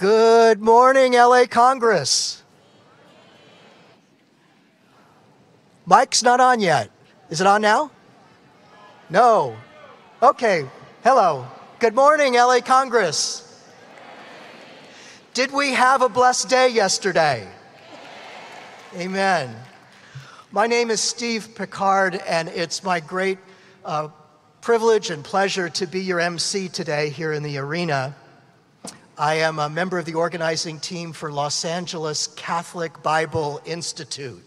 Good morning, LA Congress. Mike's not on yet. Is it on now? No. Okay. Hello. Good morning, LA Congress. Did we have a blessed day yesterday? Amen. My name is Steve Picard, and it's my great uh, privilege and pleasure to be your MC today here in the arena. I am a member of the organizing team for Los Angeles Catholic Bible Institute.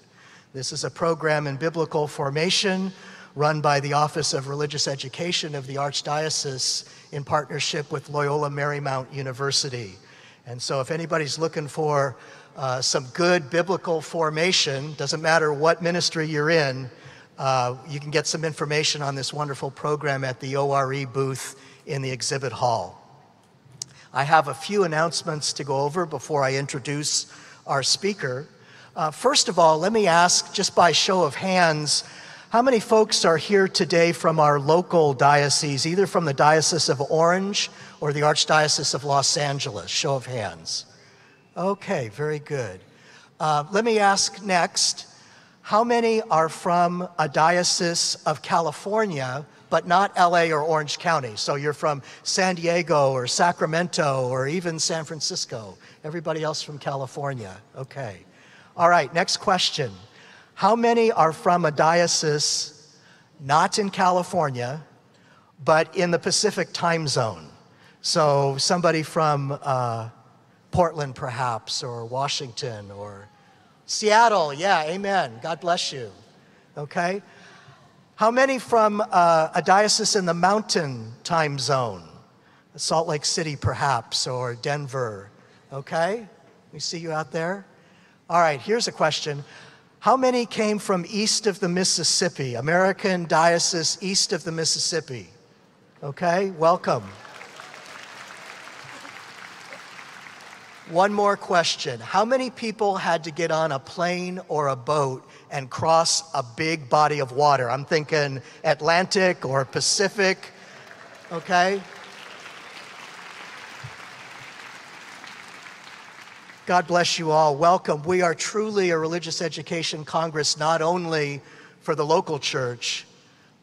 This is a program in biblical formation run by the Office of Religious Education of the Archdiocese in partnership with Loyola Marymount University. And so, if anybody's looking for uh, some good biblical formation, doesn't matter what ministry you're in, uh, you can get some information on this wonderful program at the ORE booth in the exhibit hall. I have a few announcements to go over before I introduce our speaker. Uh, first of all, let me ask, just by show of hands, how many folks are here today from our local diocese, either from the Diocese of Orange or the Archdiocese of Los Angeles? Show of hands. Okay, very good. Uh, let me ask next how many are from a diocese of California but not LA or Orange County. So you're from San Diego or Sacramento or even San Francisco. Everybody else from California. Okay. All right, next question. How many are from a diocese not in California, but in the Pacific time zone? So somebody from uh, Portland, perhaps, or Washington, or Seattle. Yeah, amen. God bless you. Okay. How many from uh, a diocese in the mountain time zone? Salt Lake City, perhaps, or Denver? Okay? We see you out there? All right, here's a question. How many came from east of the Mississippi, American diocese east of the Mississippi? Okay, welcome. One more question. How many people had to get on a plane or a boat and cross a big body of water? I'm thinking Atlantic or Pacific, okay? God bless you all. Welcome. We are truly a religious education congress, not only for the local church,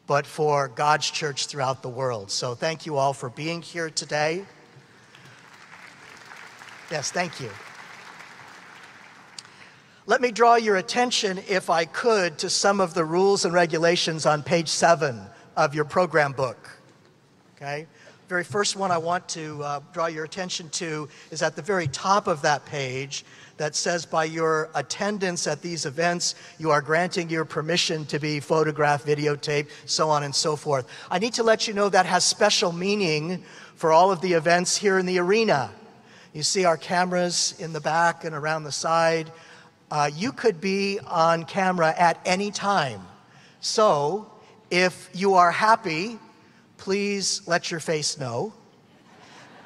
but for God's church throughout the world. So thank you all for being here today. Yes, thank you. Let me draw your attention, if I could, to some of the rules and regulations on page seven of your program book. Okay? Very first one I want to uh, draw your attention to is at the very top of that page that says, by your attendance at these events, you are granting your permission to be photographed, videotaped, so on and so forth. I need to let you know that has special meaning for all of the events here in the arena. You see our cameras in the back and around the side. Uh, you could be on camera at any time. So, if you are happy, please let your face know.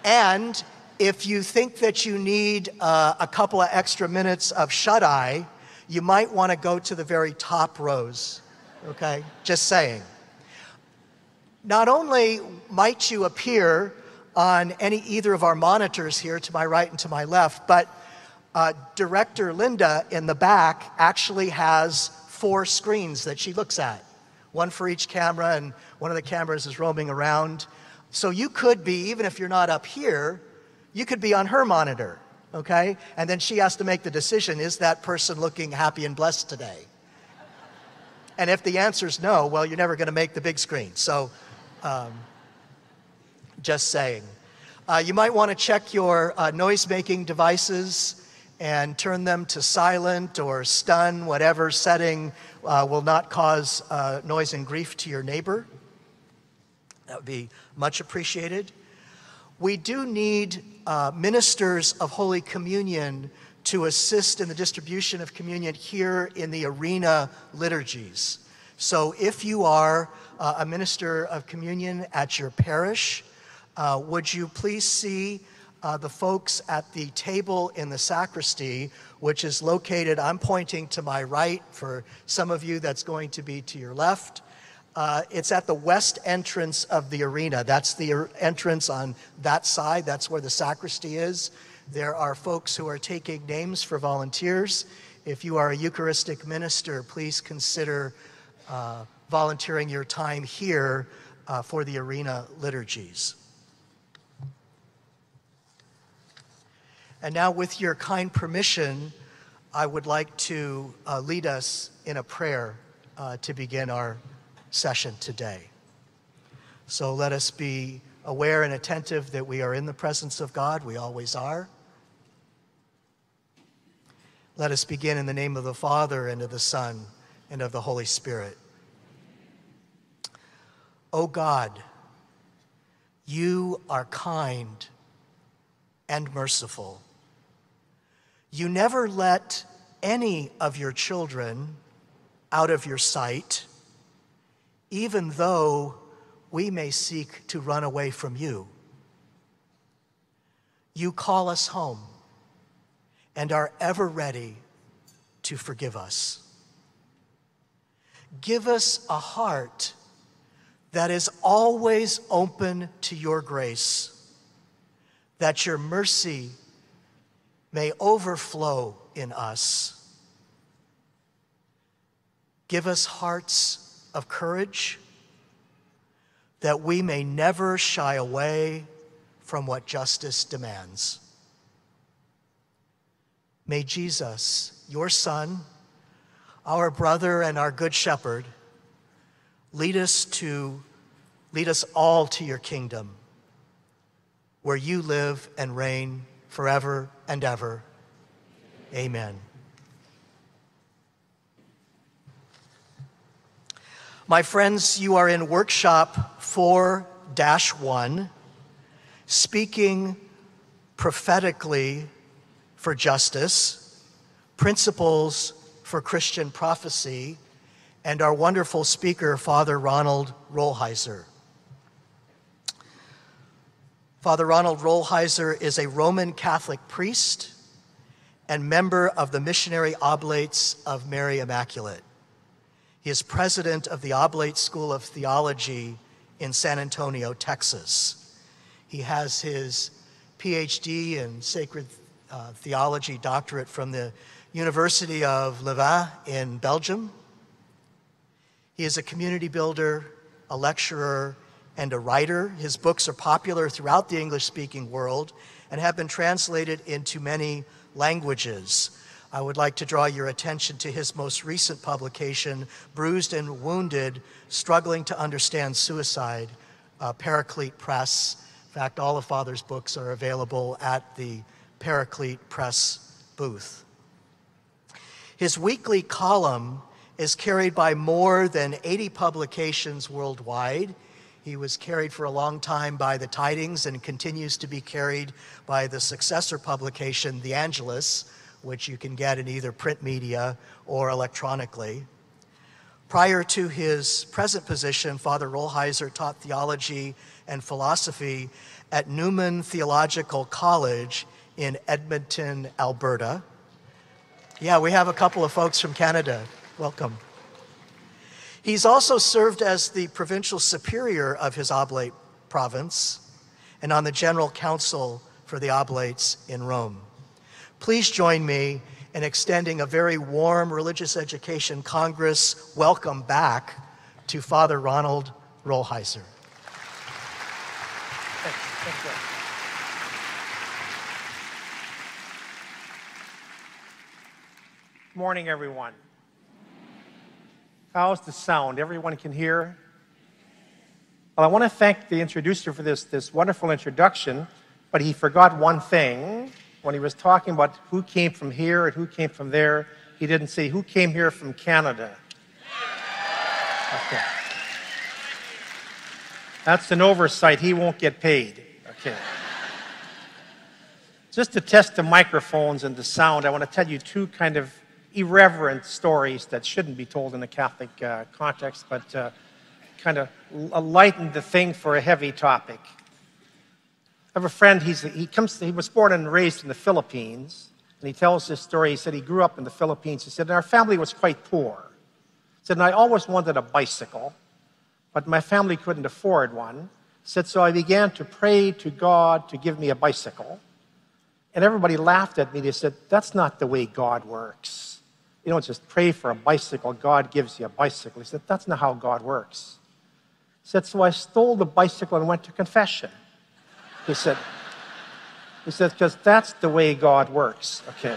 And if you think that you need uh, a couple of extra minutes of shut eye, you might want to go to the very top rows. Okay? Just saying. Not only might you appear on any either of our monitors here to my right and to my left, but uh, Director Linda in the back actually has four screens that she looks at, one for each camera, and one of the cameras is roaming around. So you could be, even if you're not up here, you could be on her monitor, okay? And then she has to make the decision is that person looking happy and blessed today? And if the answer is no, well, you're never going to make the big screen. So, um, just saying. Uh, you might want to check your uh, noise making devices and turn them to silent or stun, whatever setting uh, will not cause uh, noise and grief to your neighbor. That would be much appreciated. We do need uh, ministers of Holy Communion to assist in the distribution of communion here in the arena liturgies. So if you are uh, a minister of communion at your parish, uh, would you please see uh, the folks at the table in the sacristy, which is located, I'm pointing to my right. For some of you, that's going to be to your left. Uh, it's at the west entrance of the arena. That's the entrance on that side. That's where the sacristy is. There are folks who are taking names for volunteers. If you are a Eucharistic minister, please consider uh, volunteering your time here uh, for the arena liturgies. And now, with your kind permission, I would like to uh, lead us in a prayer uh, to begin our session today. So let us be aware and attentive that we are in the presence of God. We always are. Let us begin in the name of the Father, and of the Son, and of the Holy Spirit. O God, you are kind and merciful. You never let any of your children out of your sight, even though we may seek to run away from you. You call us home and are ever ready to forgive us. Give us a heart that is always open to your grace, that your mercy may overflow in us. Give us hearts of courage that we may never shy away from what justice demands. May Jesus, your Son, our brother and our good shepherd, lead us to lead us all to your kingdom where you live and reign forever and ever. Amen. My friends, you are in workshop 4 1, speaking prophetically for justice, principles for Christian prophecy, and our wonderful speaker, Father Ronald Rolheiser. Father Ronald Rolheiser is a Roman Catholic priest and member of the Missionary Oblates of Mary Immaculate. He is president of the Oblate School of Theology in San Antonio, Texas. He has his PhD in sacred uh, theology doctorate from the University of Louvain in Belgium. He is a community builder, a lecturer, and a writer. His books are popular throughout the English speaking world and have been translated into many languages. I would like to draw your attention to his most recent publication, Bruised and Wounded Struggling to Understand Suicide, uh, Paraclete Press. In fact, all of Father's books are available at the Paraclete Press booth. His weekly column is carried by more than 80 publications worldwide he was carried for a long time by the Tidings and continues to be carried by the successor publication, The Angelus, which you can get in either print media or electronically. Prior to his present position, Father Rolheiser taught theology and philosophy at Newman Theological College in Edmonton, Alberta. Yeah, we have a couple of folks from Canada. Welcome. He's also served as the provincial superior of his oblate province and on the general council for the oblates in Rome. Please join me in extending a very warm Religious Education Congress welcome back to Father Ronald Rolheiser. Morning, everyone. How's the sound? Everyone can hear? Well, I want to thank the introducer for this, this wonderful introduction, but he forgot one thing. When he was talking about who came from here and who came from there, he didn't say who came here from Canada. Okay. That's an oversight. He won't get paid. Okay. Just to test the microphones and the sound, I want to tell you two kind of irreverent stories that shouldn't be told in a Catholic uh, context, but uh, kind of lighten the thing for a heavy topic. I have a friend, he's, he, comes, he was born and raised in the Philippines, and he tells this story. He said he grew up in the Philippines. He said, our family was quite poor. He said, and I always wanted a bicycle, but my family couldn't afford one. He said, so I began to pray to God to give me a bicycle. And everybody laughed at me. They said, That's not the way God works. You don't just pray for a bicycle, God gives you a bicycle. He said, That's not how God works. He said, So I stole the bicycle and went to confession. He said, He said, Because that's the way God works. Okay.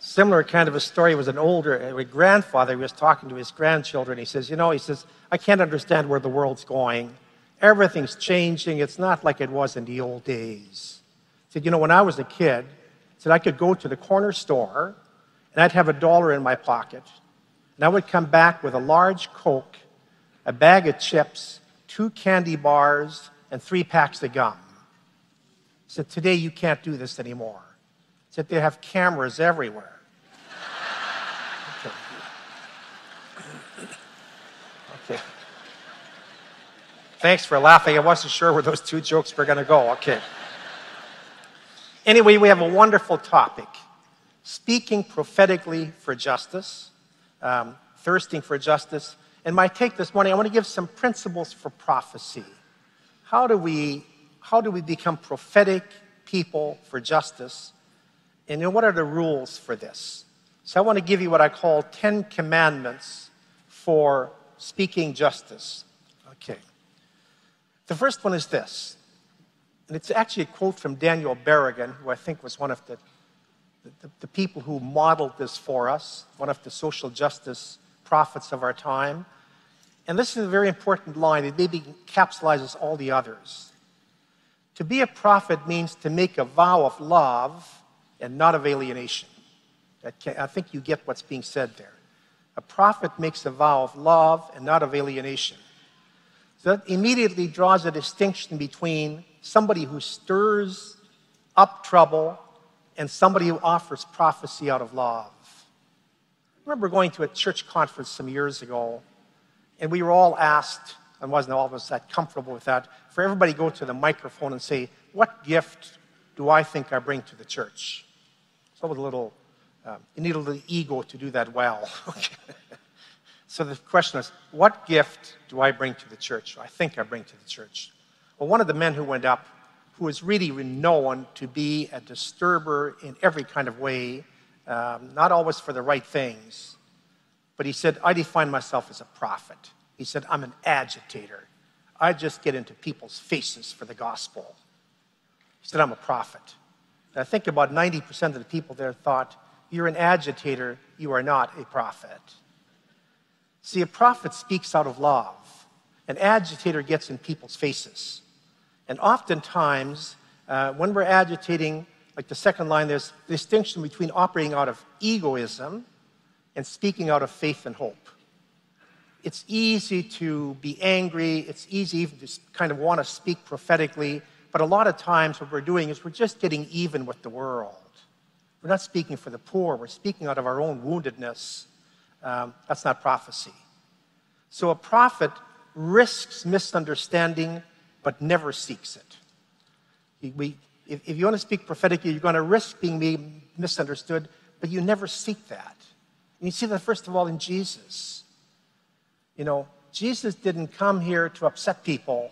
Similar kind of a story was an older a grandfather. He was talking to his grandchildren. He says, You know, he says, I can't understand where the world's going. Everything's changing. It's not like it was in the old days. He said, You know, when I was a kid, he said I could go to the corner store and I'd have a dollar in my pocket. And I would come back with a large Coke, a bag of chips, two candy bars, and three packs of gum. Said, Today you can't do this anymore. Said, They have cameras everywhere. Okay. Thanks for laughing. I wasn't sure where those two jokes were going to go. Okay. Anyway, we have a wonderful topic speaking prophetically for justice, um, thirsting for justice. And my take this morning, I want to give some principles for prophecy. How do we, how do we become prophetic people for justice? And what are the rules for this? So I want to give you what I call 10 commandments for speaking justice. Okay. The first one is this, and it's actually a quote from Daniel Berrigan, who I think was one of the, the, the people who modeled this for us, one of the social justice prophets of our time. And this is a very important line. It maybe encapsulates all the others. To be a prophet means to make a vow of love and not of alienation. I think you get what's being said there. A prophet makes a vow of love and not of alienation. So that immediately draws a distinction between somebody who stirs up trouble and somebody who offers prophecy out of love. I remember going to a church conference some years ago, and we were all asked, and wasn't all of us that comfortable with that, for everybody to go to the microphone and say, What gift do I think I bring to the church? So with a little um, you need a little ego to do that well. so the question is, what gift do I bring to the church? I think I bring to the church. Well, one of the men who went up, who was really known to be a disturber in every kind of way, um, not always for the right things, but he said, I define myself as a prophet. He said, I'm an agitator. I just get into people's faces for the gospel. He said, I'm a prophet. And I think about 90% of the people there thought, you're an agitator, you are not a prophet. See, a prophet speaks out of love. An agitator gets in people's faces. And oftentimes, uh, when we're agitating, like the second line, there's the distinction between operating out of egoism and speaking out of faith and hope. It's easy to be angry, it's easy even to kind of want to speak prophetically, but a lot of times what we're doing is we're just getting even with the world. We're not speaking for the poor, we're speaking out of our own woundedness. Um, that's not prophecy. So a prophet risks misunderstanding but never seeks it. We, if, if, you want to speak prophetically, you're going to risk being misunderstood, but you never seek that. And you see that, first of all, in Jesus. You know, Jesus didn't come here to upset people,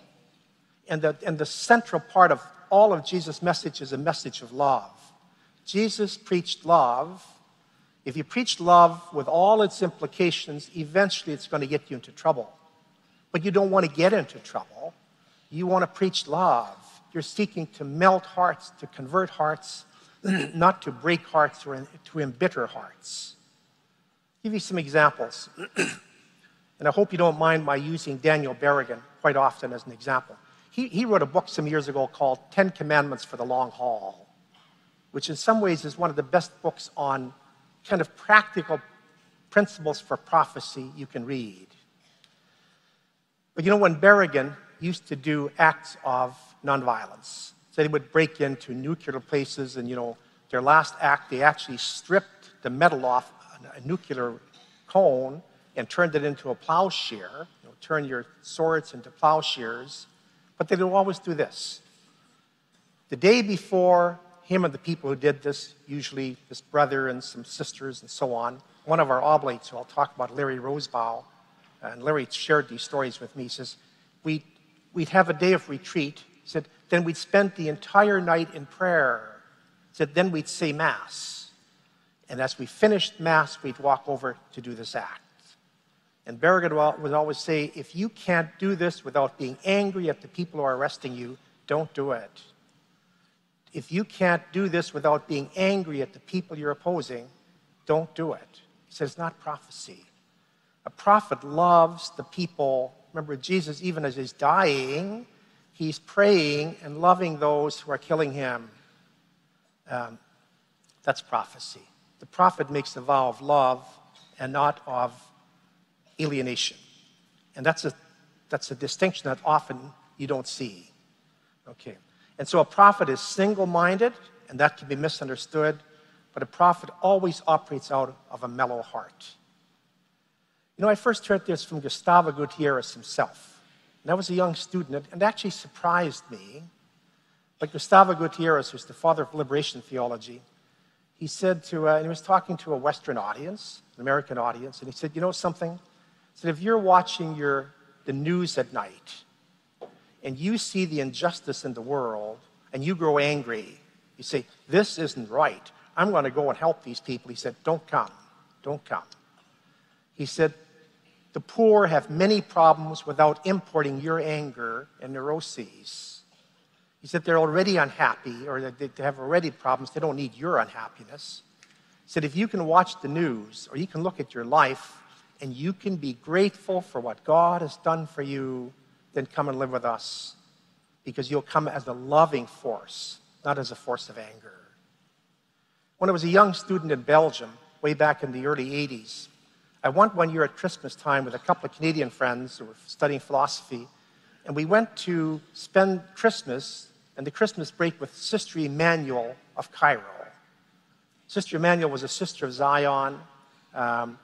and the, and the central part of all of Jesus' message is a message of love. Jesus preached love. If you preach love with all its implications, eventually it's going to get you into trouble. But you don't want to get into trouble. You want to preach love. You're seeking to melt hearts, to convert hearts, not to break hearts or to embitter hearts. I'll give you some examples. and I hope you don't mind my using Daniel Berrigan quite often as an example. He, he wrote a book some years ago called Ten Commandments for the Long Haul which in some ways is one of the best books on kind of practical principles for prophecy you can read. But you know, when Berrigan used to do acts of nonviolence, so they would break into nuclear places, and you know, their last act, they actually stripped the metal off a nuclear cone and turned it into a plowshare. You know, turn your swords into plowshares. But they would always do this. The day before him and the people who did this, usually his brother and some sisters and so on. One of our oblates, who I'll talk about, Larry Rosebaugh, and Larry shared these stories with me, says, we'd, we'd have a day of retreat, He said, then we'd spend the entire night in prayer. He said, then we'd say Mass. And as we finished Mass, we'd walk over to do this act. And Berrigan would always say, if you can't do this without being angry at the people who are arresting you, don't do it. If you can't do this without being angry at the people you're opposing, don't do it. He says, not prophecy. A prophet loves the people. Remember, Jesus, even as he's dying, he's praying and loving those who are killing him. Um, that's prophecy. The prophet makes the vow of love and not of alienation. And that's a, that's a distinction that often you don't see. Okay. And so a prophet is single minded, and that can be misunderstood, but a prophet always operates out of a mellow heart. You know, I first heard this from Gustavo Gutierrez himself. And I was a young student, and it actually surprised me. But Gustavo Gutierrez, who's the father of liberation theology, he said to, uh, and he was talking to a Western audience, an American audience, and he said, You know something? He said, If you're watching your, the news at night, and you see the injustice in the world and you grow angry, you say, This isn't right. I'm going to go and help these people. He said, Don't come. Don't come. He said, The poor have many problems without importing your anger and neuroses. He said, They're already unhappy or that they have already problems. They don't need your unhappiness. He said, If you can watch the news or you can look at your life and you can be grateful for what God has done for you, then come and live with us because you'll come as a loving force, not as a force of anger. When I was a young student in Belgium, way back in the early 80s, I went one year at Christmas time with a couple of Canadian friends who were studying philosophy, and we went to spend Christmas and the Christmas break with Sister Emmanuel of Cairo. Sister Emmanuel was a sister of Zion. Um,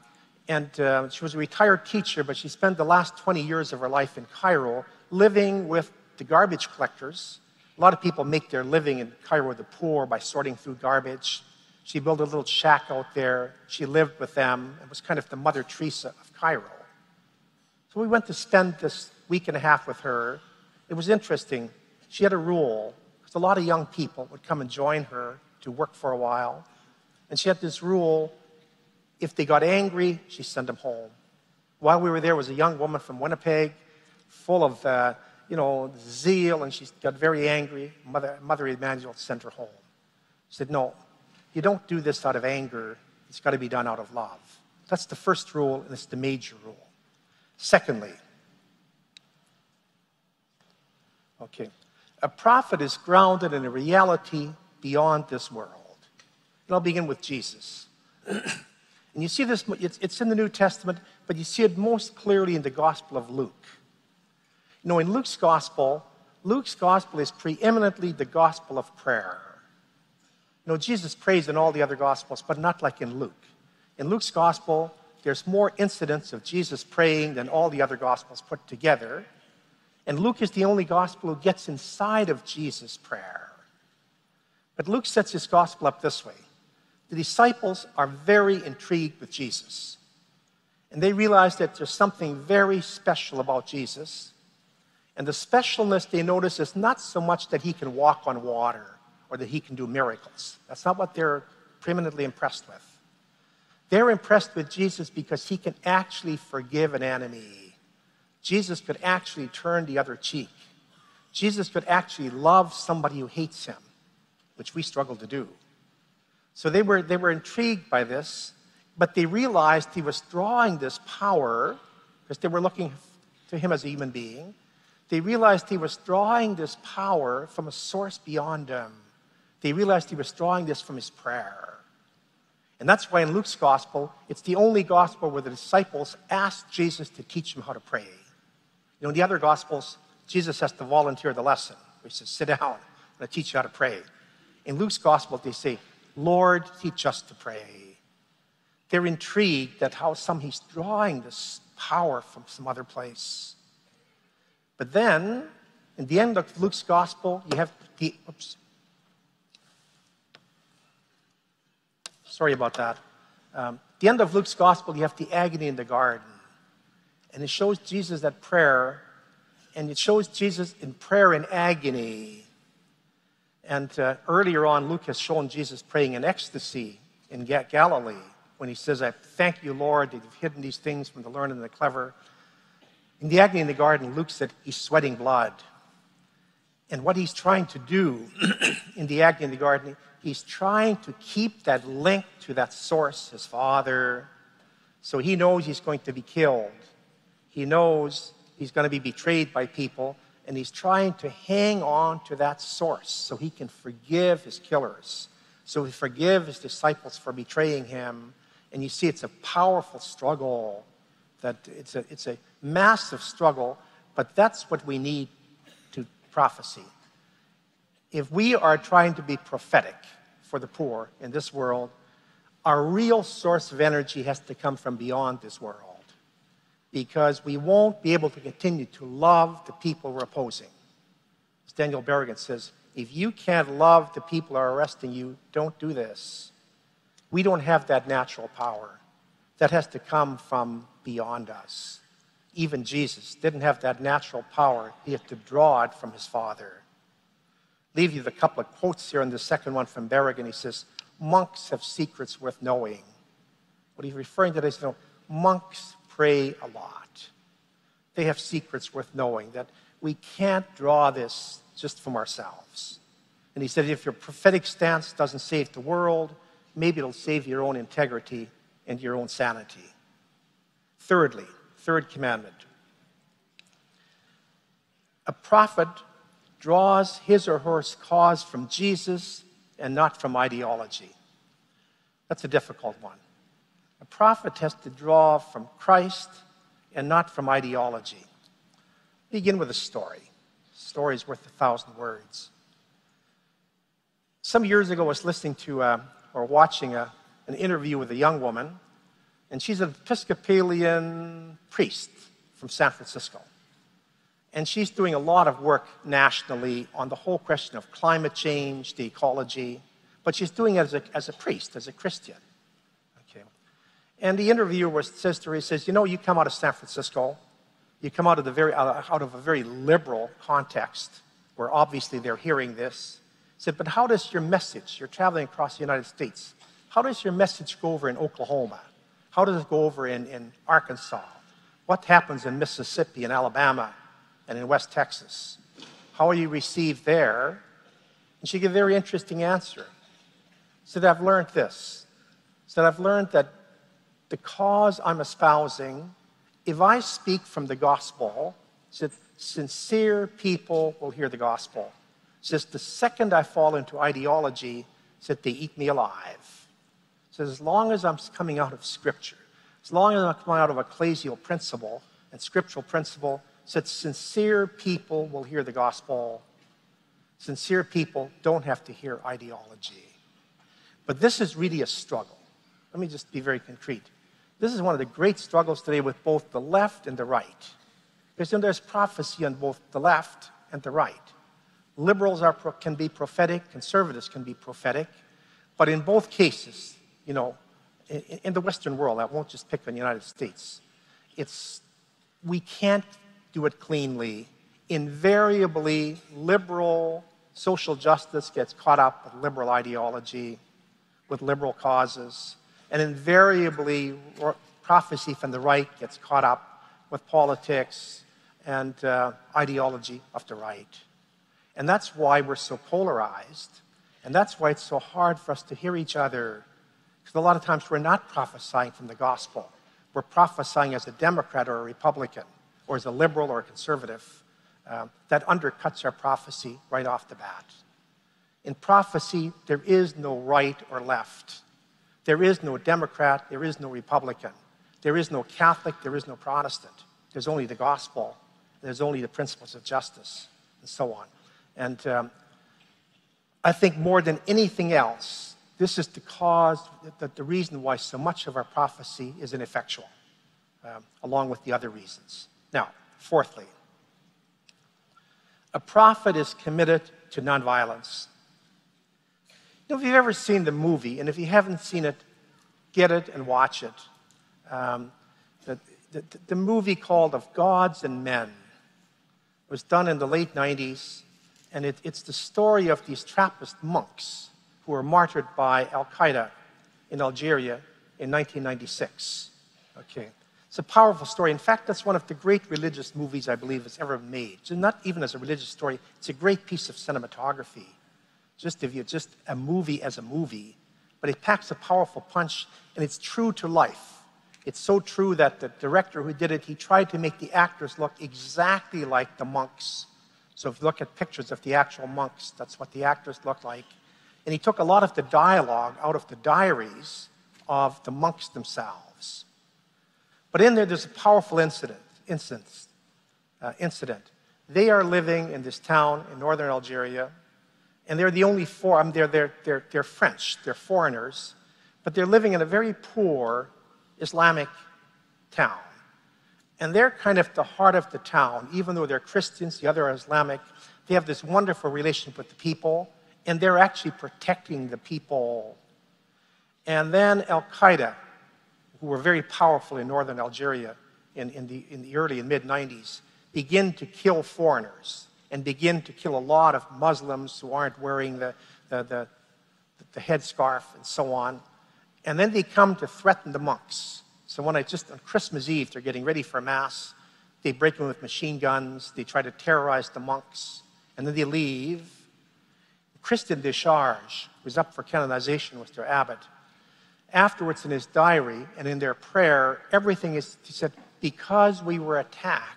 and uh, she was a retired teacher, but she spent the last 20 years of her life in Cairo living with the garbage collectors. A lot of people make their living in Cairo, the poor, by sorting through garbage. She built a little shack out there. She lived with them. It was kind of the Mother Teresa of Cairo. So we went to spend this week and a half with her. It was interesting. She had a rule, because a lot of young people would come and join her to work for a while. And she had this rule if they got angry, she sent them home. While we were there was a young woman from Winnipeg, full of, uh, you know, zeal, and she got very angry. Mother, Mother Emmanuel sent her home. She said, no, you don't do this out of anger. It's got to be done out of love. That's the first rule, and it's the major rule. Secondly, okay, a prophet is grounded in a reality beyond this world. And I'll begin with Jesus. And you see this, it's in the New Testament, but you see it most clearly in the Gospel of Luke. You know, in Luke's Gospel, Luke's Gospel is preeminently the Gospel of prayer. You know, Jesus prays in all the other Gospels, but not like in Luke. In Luke's Gospel, there's more incidents of Jesus praying than all the other Gospels put together. And Luke is the only Gospel who gets inside of Jesus' prayer. But Luke sets his Gospel up this way the disciples are very intrigued with Jesus. And they realize that there's something very special about Jesus. And the specialness they notice is not so much that he can walk on water or that he can do miracles. That's not what they're preeminently impressed with. They're impressed with Jesus because he can actually forgive an enemy. Jesus could actually turn the other cheek. Jesus could actually love somebody who hates him, which we struggle to do. So they were, they were intrigued by this, but they realized he was drawing this power, because they were looking to him as a human being. They realized he was drawing this power from a source beyond them. They realized he was drawing this from his prayer. And that's why in Luke's gospel, it's the only gospel where the disciples asked Jesus to teach them how to pray. You know, in the other gospels, Jesus has to volunteer the lesson. He says, Sit down, I'm going to teach you how to pray. In Luke's gospel, they say, Lord, teach us to pray. They're intrigued that how some he's drawing this power from some other place. But then, in the end of Luke's gospel, you have the oops. Sorry about that. Um, the end of Luke's gospel, you have the agony in the garden. And it shows Jesus that prayer and it shows Jesus in prayer in agony. And uh, earlier on, Luke has shown Jesus praying in ecstasy in Galilee when he says, I thank you, Lord, that you've hidden these things from the learned and the clever. In the agony in the garden, Luke said he's sweating blood. And what he's trying to do in the act in the garden, he's trying to keep that link to that source, his father. So he knows he's going to be killed. He knows he's going to be betrayed by people, and he's trying to hang on to that source so he can forgive his killers. So he forgive his disciples for betraying him. And you see, it's a powerful struggle. That it's a, it's a massive struggle, but that's what we need prophecy. If we are trying to be prophetic for the poor in this world, our real source of energy has to come from beyond this world because we won't be able to continue to love the people we're opposing. As Daniel Berrigan says, if you can't love the people who are arresting you, don't do this. We don't have that natural power. That has to come from beyond us. Even Jesus didn't have that natural power. He had to draw it from his Father. Leave you the couple of quotes here, and the second one from Berrigan. He says, Monks have secrets worth knowing. What he's referring to is, you know, monks pray a lot. They have secrets worth knowing that we can't draw this just from ourselves. And he said, if your prophetic stance doesn't save the world, maybe it'll save your own integrity and your own sanity. Thirdly, third commandment a prophet draws his or her cause from Jesus and not from ideology. That's a difficult one. A prophet has to draw from Christ and not from ideology. Begin with a story. A story is worth a thousand words. Some years ago, I was listening to uh, or watching a, an interview with a young woman, and she's an Episcopalian priest from San Francisco. And she's doing a lot of work nationally on the whole question of climate change, the ecology, but she's doing it as a, as a priest, as a Christian. Okay. And the interviewer says to her, he says, You know, you come out of San Francisco, you come out of, the very, uh, out of a very liberal context where obviously they're hearing this. He said, But how does your message, you're traveling across the United States, how does your message go over in Oklahoma? How does it go over in, in Arkansas? What happens in Mississippi and Alabama and in West Texas? How are you received there? And she gave a very interesting answer. She said, I've learned this. She said, I've learned that the cause I'm espousing, if I speak from the gospel, said, sincere people will hear the gospel. Says the second I fall into ideology, said they eat me alive. Says as long as I'm coming out of Scripture, as long as I'm coming out of ecclesial principle and scriptural principle, said sincere people will hear the gospel. Sincere people don't have to hear ideology. But this is really a struggle. Let me just be very concrete. This is one of the great struggles today with both the left and the right. Because then there's prophecy on both the left and the right. Liberals are, can be prophetic, conservatives can be prophetic, but in both cases, you know, in, in the Western world, I won't just pick on the United States, it's, we can't do it cleanly. Invariably, liberal social justice gets caught up with liberal ideology, with liberal causes and invariably, prophecy from the right gets caught up with politics and uh, ideology of the right. And that's why we're so polarized. And that's why it's so hard for us to hear each other. Because a lot of times we're not prophesying from the gospel. We're prophesying as a Democrat or a Republican, or as a liberal or a conservative. Uh, that undercuts our prophecy right off the bat. In prophecy, there is no right or left. There is no Democrat, there is no Republican, there is no Catholic, there is no Protestant. There's only the gospel, there's only the principles of justice, and so on. And um, I think more than anything else, this is the cause, the, the reason why so much of our prophecy is ineffectual, um, along with the other reasons. Now, fourthly, a prophet is committed to nonviolence know, if you've ever seen the movie, and if you haven't seen it, get it and watch it. Um, the, the, the, movie called Of Gods and Men, was done in the late 90s, and it, it's the story of these Trappist monks who were martyred by Al Qaeda in Algeria in 1996. Okay. It's a powerful story. In fact, that's one of the great religious movies I believe has ever made. So not even as a religious story, it's a great piece of cinematography. Just if you just a movie as a movie, but it packs a powerful punch, and it's true to life. It's so true that the director who did it, he tried to make the actors look exactly like the monks. So if you look at pictures of the actual monks, that's what the actors look like. And he took a lot of the dialogue out of the diaries of the monks themselves. But in there, there's a powerful incident. Instance, uh, incident. They are living in this town in northern Algeria, and they're the only four. I mean, they're, they're, they're, they're French, they're foreigners, but they're living in a very poor Islamic town. And they're kind of the heart of the town, even though they're Christians, the other are Islamic. They have this wonderful relationship with the people, and they're actually protecting the people. And then Al Qaeda who were very powerful in northern Algeria in, in, the, in the early and mid 90s, begin to kill foreigners and begin to kill a lot of Muslims who aren't wearing the, the, the, the headscarf and so on. And then they come to threaten the monks. So when I just on Christmas Eve, they're getting ready for Mass, they break in with machine guns, they try to terrorize the monks, and then they leave. Christian de Chergé, who's up for canonization with their abbot, afterwards in his diary and in their prayer, everything is, he said, because we were attacked,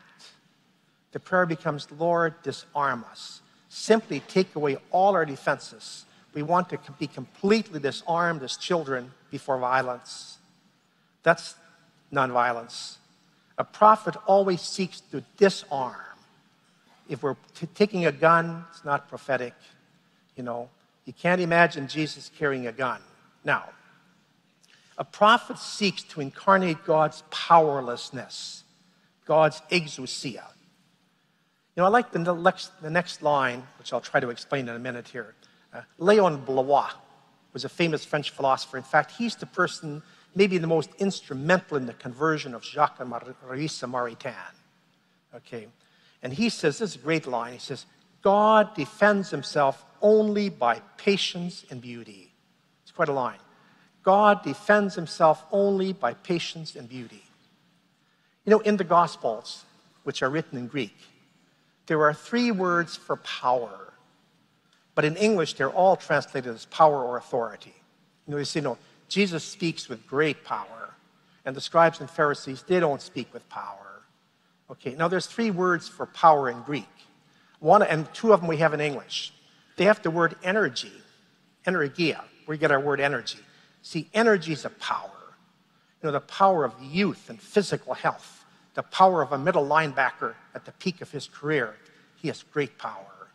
the prayer becomes, Lord, disarm us. Simply take away all our defenses. We want to be completely disarmed as children before violence. That's nonviolence. A prophet always seeks to disarm. If we're taking a gun, it's not prophetic. You know, you can't imagine Jesus carrying a gun. Now, a prophet seeks to incarnate God's powerlessness, God's exousia. You know, I like the next, the next line, which I'll try to explain in a minute here. Uh, Leon Bloy was a famous French philosopher. In fact, he's the person, maybe the most instrumental in the conversion of Jacques and Marisa Maritain. Okay, and he says this great line. He says, God defends himself only by patience and beauty. It's quite a line. God defends himself only by patience and beauty. You know, in the Gospels, which are written in Greek, there are three words for power, but in English, they're all translated as power or authority. You know, you see, no, Jesus speaks with great power, and the scribes and Pharisees, they don't speak with power. Okay, now there's three words for power in Greek. One, and two of them we have in English. They have the word energy, energia, where we get our word energy. See, energy is a power. You know, the power of youth and physical health, the power of a middle linebacker at the peak of his career. He has great power.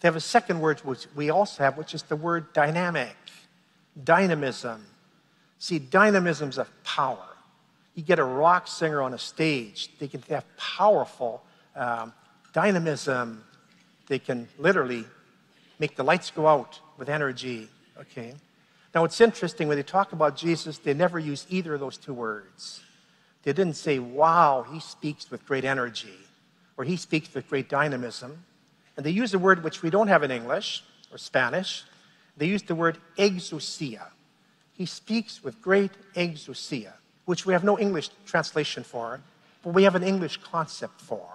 They have a second word which we also have, which is the word dynamic, dynamism. See, dynamism's a power. You get a rock singer on a stage, they can have powerful um, dynamism. They can literally make the lights go out with energy, okay? Now, it's interesting when they talk about Jesus, they never use either of those two words. They didn't say, wow, he speaks with great energy, or he speaks with great dynamism. And they use a word which we don't have in English or Spanish. They use the word exousia. He speaks with great exousia, which we have no English translation for, but we have an English concept for.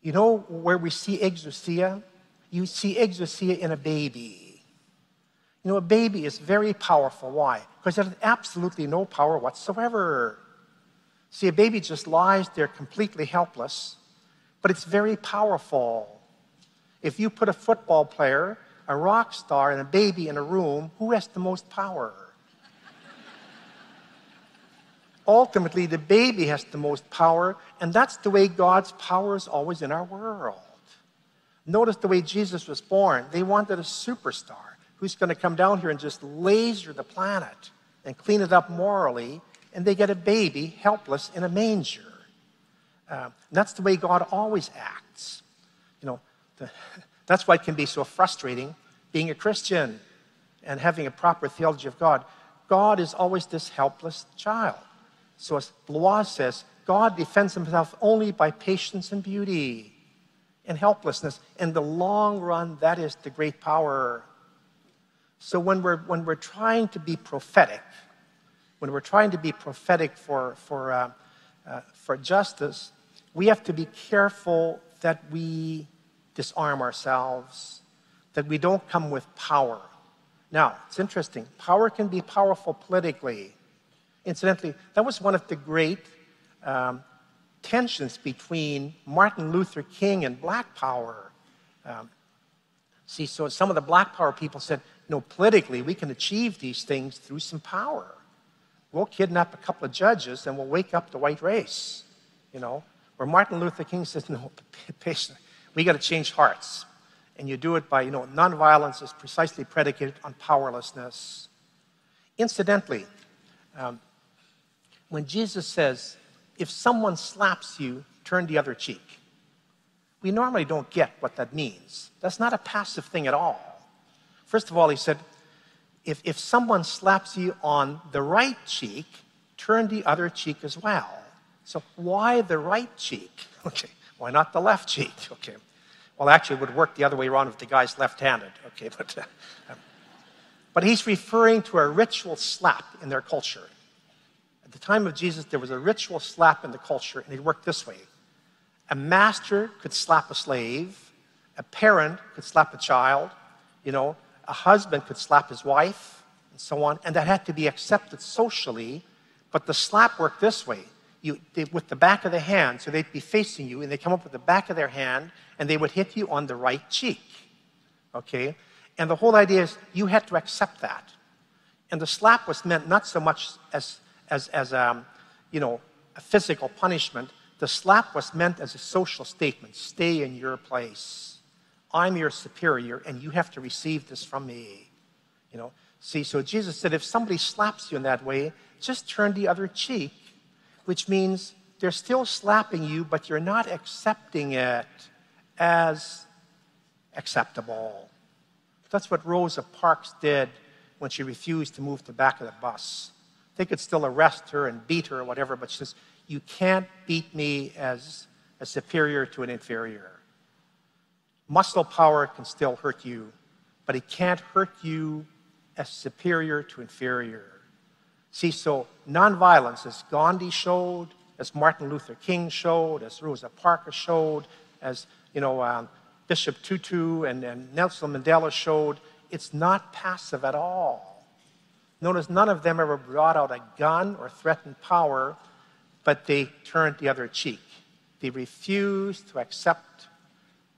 You know where we see exousia? You see exousia in a baby. You know, a baby is very powerful. Why? Because it has absolutely no power whatsoever. See, a baby just lies there completely helpless, but it's very powerful. If you put a football player, a rock star, and a baby in a room, who has the most power? Ultimately, the baby has the most power, and that's the way God's power is always in our world. Notice the way Jesus was born. They wanted a superstar who's going to come down here and just laser the planet and clean it up morally, and they get a baby helpless in a manger. Uh, that's the way God always acts. You know, the, that's why it can be so frustrating being a Christian and having a proper theology of God. God is always this helpless child. So as Bloy says, God defends himself only by patience and beauty and helplessness. In the long run, that is the great power. So when we're, when we're trying to be prophetic, when we're trying to be prophetic for, for, uh, uh, for justice, we have to be careful that we disarm ourselves, that we don't come with power. Now, it's interesting. Power can be powerful politically. Incidentally, that was one of the great um, tensions between Martin Luther King and Black Power. Um, see, so some of the Black Power people said, no, politically, we can achieve these things through some power. We'll kidnap a couple of judges and we'll wake up the white race, you know. Where Martin Luther King says, no, we got to change hearts. And you do it by, you know, nonviolence is precisely predicated on powerlessness. Incidentally, um, when Jesus says, if someone slaps you, turn the other cheek. We normally don't get what that means. That's not a passive thing at all. First of all, he said, if, if someone slaps you on the right cheek, turn the other cheek as well. So why the right cheek? Okay, why not the left cheek? Okay. Well, actually, it would work the other way around if the guy's left-handed. Okay, but, uh, but he's referring to a ritual slap in their culture. At the time of Jesus, there was a ritual slap in the culture, and it worked this way a master could slap a slave, a parent could slap a child, you know, a husband could slap his wife, and so on, and that had to be accepted socially. But the slap worked this way. You, they, with the back of the hand, so they'd be facing you, and they come up with the back of their hand, and they would hit you on the right cheek. Okay? And the whole idea is you had to accept that. And the slap was meant not so much as as, as um, you know, a physical punishment. The slap was meant as a social statement stay in your place. I'm your superior, and you have to receive this from me. You know, see, so Jesus said, if somebody slaps you in that way, just turn the other cheek, which means they're still slapping you, but you're not accepting it as acceptable. That's what Rosa Parks did when she refused to move to the back of the bus. They could still arrest her and beat her or whatever, but she says, You can't beat me as a superior to an inferior. Muscle power can still hurt you, but it can't hurt you as superior to inferior. See, so nonviolence, as Gandhi showed, as Martin Luther King showed, as Rosa Parks showed, as you know, um, Bishop Tutu and, and Nelson Mandela showed, it's not passive at all. Notice none of them ever brought out a gun or threatened power, but they turned the other cheek. They refused to accept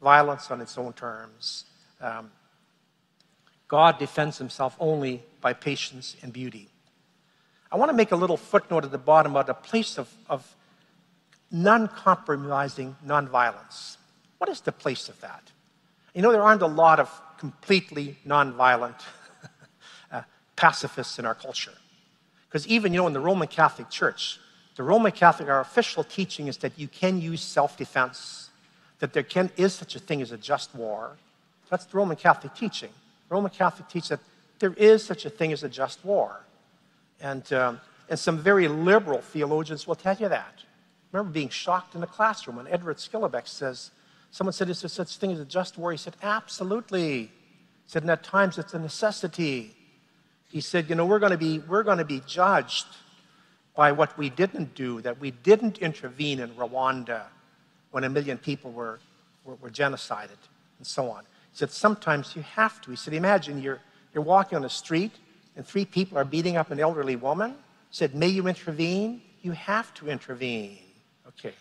violence on its own terms. Um, God defends himself only by patience and beauty. I want to make a little footnote at the bottom about a place of, of non compromising nonviolence. What is the place of that? You know, there aren't a lot of completely nonviolent pacifists in our culture. Because even, you know, in the Roman Catholic Church, the Roman Catholic, our official teaching is that you can use self defense, that there can, is such a thing as a just war. That's the Roman Catholic teaching. The Roman Catholic teaches that there is such a thing as a just war. And, um, and some very liberal theologians will tell you that. Remember being shocked in the classroom when Edward Schillebeeckx says, someone said, Is there such thing as a just war? He said, Absolutely. He said, And at times it's a necessity he said, you know, we're going to be, we're going to be judged by what we didn't do, that we didn't intervene in Rwanda when a million people were, were, were genocided and so on. He said, sometimes you have to. He said, imagine you're, you're walking on the street and three people are beating up an elderly woman. He said, may you intervene? You have to intervene. Okay,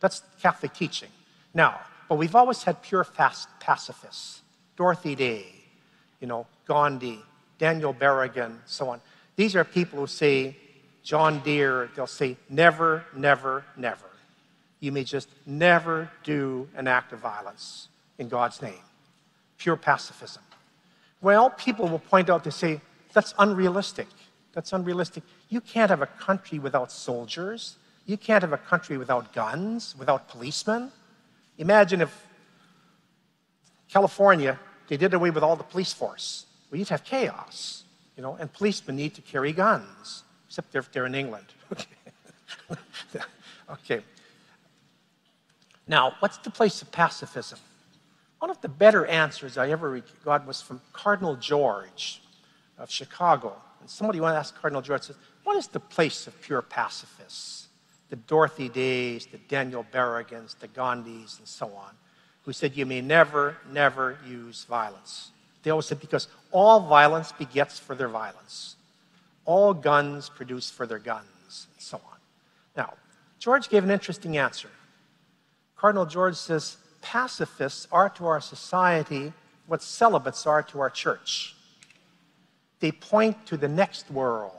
that's Catholic teaching. Now, but we've always had pure fast pacifists. Dorothy Day, you know, Gandhi, Daniel Berrigan, so on. These are people who say, John Dear, they'll say, never, never, never. You may just never do an act of violence in God's name. Pure pacifism. Well, people will point out, to say, that's unrealistic. That's unrealistic. You can't have a country without soldiers. You can't have a country without guns, without policemen. Imagine if California, they did away with all the police force. We need to have chaos, you know, and policemen need to carry guns, except if they're in England. Okay. Now, what's the place of pacifism? One of the better answers I ever got was from Cardinal George of Chicago. And somebody want to ask Cardinal George, says, what is the place of pure pacifists? The Dorothy Days, the Daniel Berrigans, the Gandhis, and so on, who said you may never, never use violence. They always said because all violence begets further violence. All guns produce further guns, and so on. Now, George gave an interesting answer. Cardinal George says, pacifists are to our society what celibates are to our church. They point to the next world.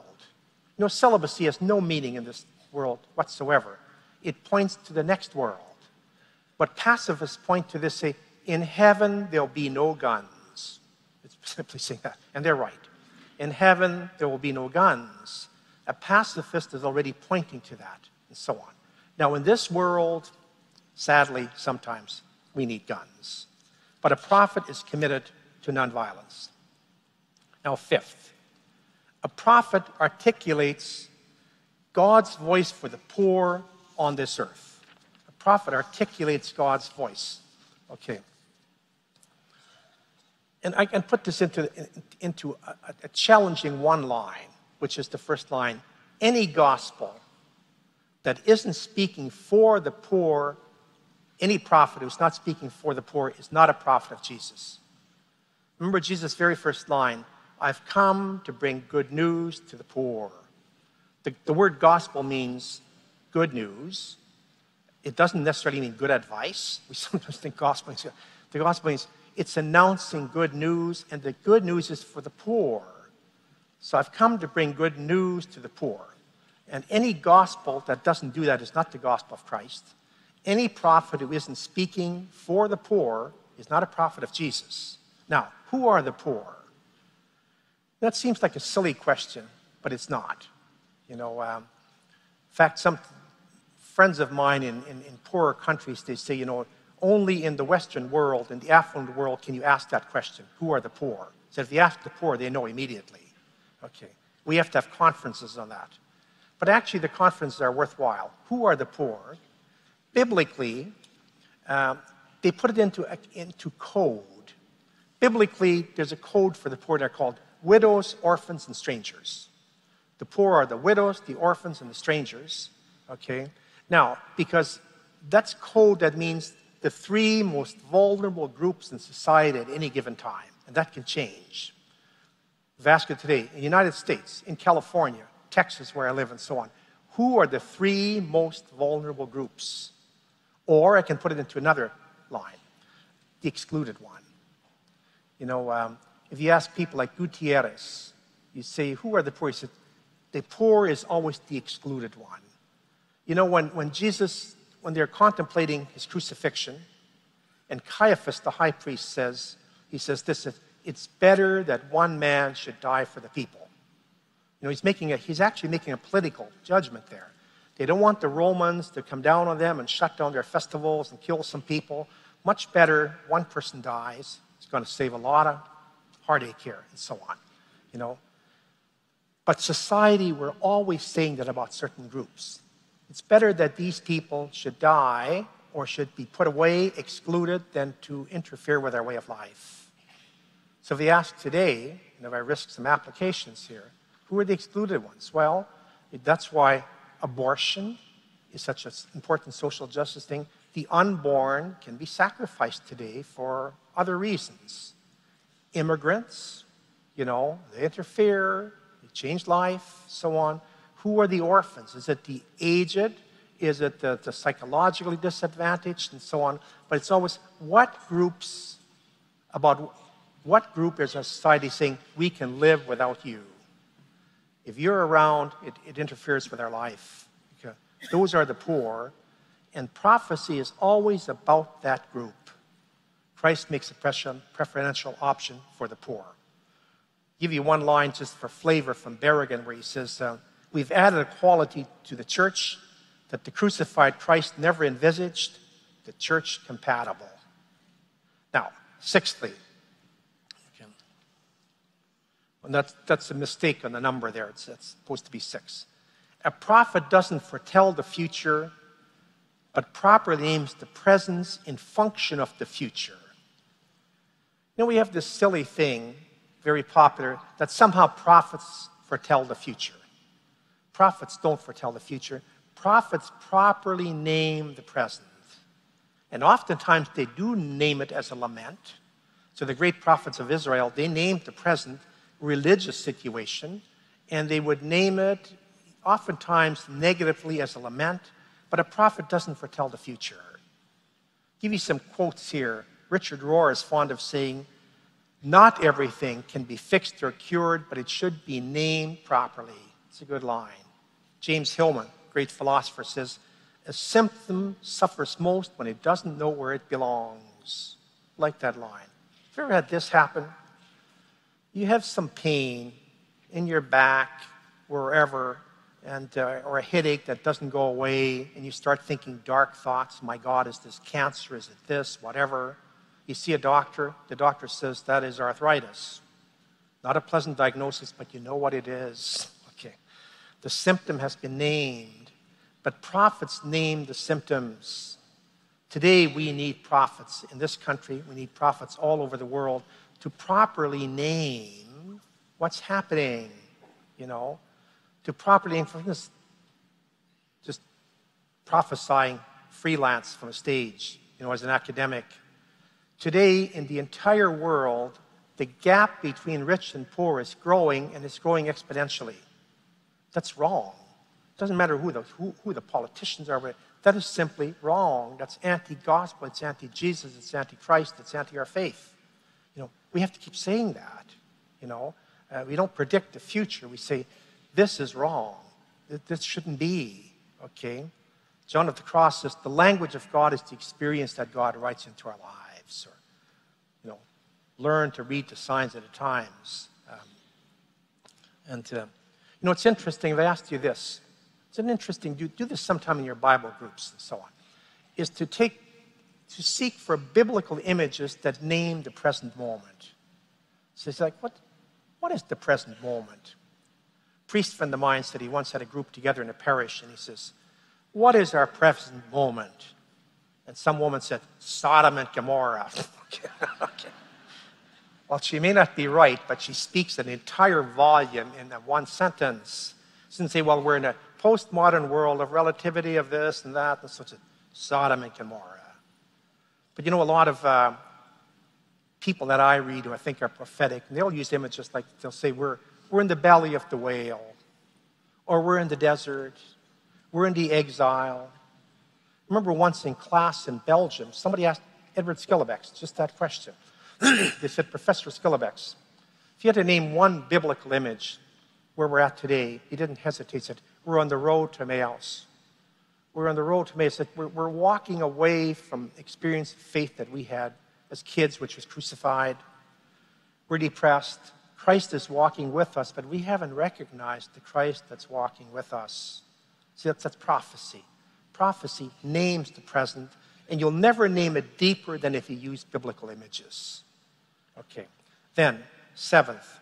You know, celibacy has no meaning in this world whatsoever. It points to the next world. But pacifists point to this, say, in heaven there'll be no guns. It's simply saying that. And they're right. In heaven there will be no guns. A pacifist is already pointing to that, and so on. Now, in this world, sadly, sometimes we need guns. But a prophet is committed to nonviolence. Now, fifth, a prophet articulates God's voice for the poor on this earth. A prophet articulates God's voice. Okay. And I can put this into, into a, a challenging one line, which is the first line any gospel that isn't speaking for the poor any prophet who's not speaking for the poor is not a prophet of Jesus. Remember Jesus' very first line I've come to bring good news to the poor. The, the word gospel means good news. It doesn't necessarily mean good advice. We sometimes think gospel means the gospel means it's announcing good news, and the good news is for the poor. So I've come to bring good news to the poor. And any gospel that doesn't do that is not the gospel of Christ. Any prophet who isn't speaking for the poor is not a prophet of Jesus. Now, who are the poor? That seems like a silly question, but it's not. You know, um, in fact, some friends of mine in, in, in poorer countries, they say, you know, only in the Western world, in the affluent world, can you ask that question who are the poor? So if you ask the poor, they know immediately. Okay. We have to have conferences on that. But actually, the conferences are worthwhile. Who are the poor? biblically, uh, they put it into, into code. Biblically, there's a code for the poor. They're called widows, orphans, and strangers. The poor are the widows, the orphans, and the strangers. Okay? Now, because that's code that means the three most vulnerable groups in society at any given time, and that can change. Vasca today, in the United States, in California, Texas, where I live, and so on, who are the three most vulnerable groups? Or I can put it into another line, the excluded one. You know, um, if you ask people like Gutierrez, you say, who are the poor? He said, the poor is always the excluded one. You know, when, when Jesus, when they're contemplating his crucifixion, and Caiaphas, the high priest, says, he says this, it's better that one man should die for the people. You know, he's making a, he's actually making a political judgment there. They don't want the Romans to come down on them and shut down their festivals and kill some people. Much better, one person dies. It's going to save a lot of heartache here and so on, you know. But society, we're always saying that about certain groups. It's better that these people should die or should be put away, excluded, than to interfere with our way of life. So if we ask today, and if I risk some applications here, who are the excluded ones? Well, that's why abortion is such an important social justice thing. The unborn can be sacrificed today for other reasons. Immigrants, you know, they interfere, they change life, so on. Who are the orphans? Is it the aged? Is it the, the psychologically disadvantaged and so on? But it's always what groups, about what group is a society saying we can live without you? If you're around, it, it interferes with our life. Okay. Those are the poor, and prophecy is always about that group. Christ makes a preferential option for the poor. I'll give you one line just for flavor from Berrigan, where he says, uh, We've added a quality to the church that the crucified Christ never envisaged, the church compatible. Now, sixthly, and that's, that's a mistake on the number there. It's, it's supposed to be six. A prophet doesn't foretell the future, but properly aims the presence in function of the future. You know, we have this silly thing, very popular, that somehow prophets foretell the future. Prophets don't foretell the future. Prophets properly name the present. And oftentimes they do name it as a lament. So the great prophets of Israel, they named the present religious situation, and they would name it oftentimes negatively as a lament, but a prophet doesn't foretell the future. I'll give you some quotes here. Richard Rohr is fond of saying, Not everything can be fixed or cured, but it should be named properly. It's a good line. James Hillman, great philosopher, says, A symptom suffers most when it doesn't know where it belongs. Like that line. Have you ever had this happen? You have some pain in your back, wherever, and, uh, or a headache that doesn't go away, and you start thinking dark thoughts my God, is this cancer? Is it this? Whatever. You see a doctor, the doctor says that is arthritis. Not a pleasant diagnosis, but you know what it is. The symptom has been named, but prophets name the symptoms. Today, we need prophets in this country, we need prophets all over the world to properly name what's happening, you know to properly influence just prophesying freelance from a stage, you know, as an academic. Today, in the entire world, the gap between rich and poor is growing and it's growing exponentially. That's wrong. It doesn't matter who the, who, who the politicians are, that is simply wrong. That's anti gospel, it's anti Jesus, it's anti Christ, it's anti our faith. You know, we have to keep saying that. You know, uh, we don't predict the future. We say, this is wrong. This shouldn't be, okay? John of the Cross says the language of God is the experience that God writes into our lives, or, you know, learn to read the signs of the times. Um, and, uh, you know, it's interesting, I've asked you this. It's an interesting, do, do this sometime in your Bible groups and so on, is to take, to seek for biblical images that name the present moment. So it's like, what, what is the present moment? priest friend of mine said he once had a group together in a parish, and he says, What is our present moment? And some woman said, Sodom and Gomorrah. okay, okay. Well, she may not be right, but she speaks an entire volume in that one sentence. She didn't say, Well, we're in a postmodern world of relativity of this and that, and such a Sodom and Gomorrah. But you know, a lot of uh, people that I read who I think are prophetic, and they'll use images like they'll say, We're we're in the belly of the whale, or we're in the desert, we're in the exile. I remember once in class in Belgium, somebody asked Edward Schillebeeckx just that question. they said, Professor Schillebeeckx, if you had to name one biblical image where we're at today, he didn't hesitate. He said, We're on the road to Emmaus. We're on the road to Emmaus. We're, we're walking away from experience of faith that we had as kids, which was crucified. We're depressed. Christ is walking with us, but we haven't recognized the Christ that's walking with us. See, that's, that's prophecy. Prophecy names the present, and you'll never name it deeper than if you use biblical images. Okay. Then, seventh,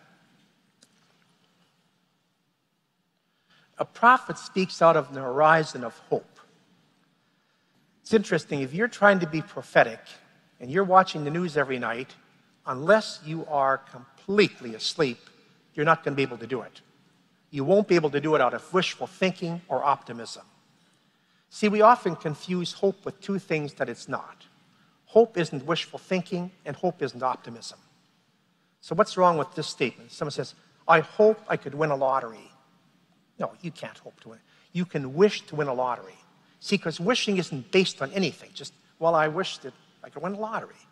a prophet speaks out of the horizon of hope. It's interesting, if you're trying to be prophetic and you're watching the news every night, unless you are completely asleep, you're not going to be able to do it. You won't be able to do it out of wishful thinking or optimism. See, we often confuse hope with two things that it's not. Hope isn't wishful thinking, and hope isn't optimism. So, what's wrong with this statement? Someone says, I hope I could win a lottery. No, you can't hope to win. You can wish to win a lottery. See, because wishing isn't based on anything. Just, well, I wish that I could win a lottery.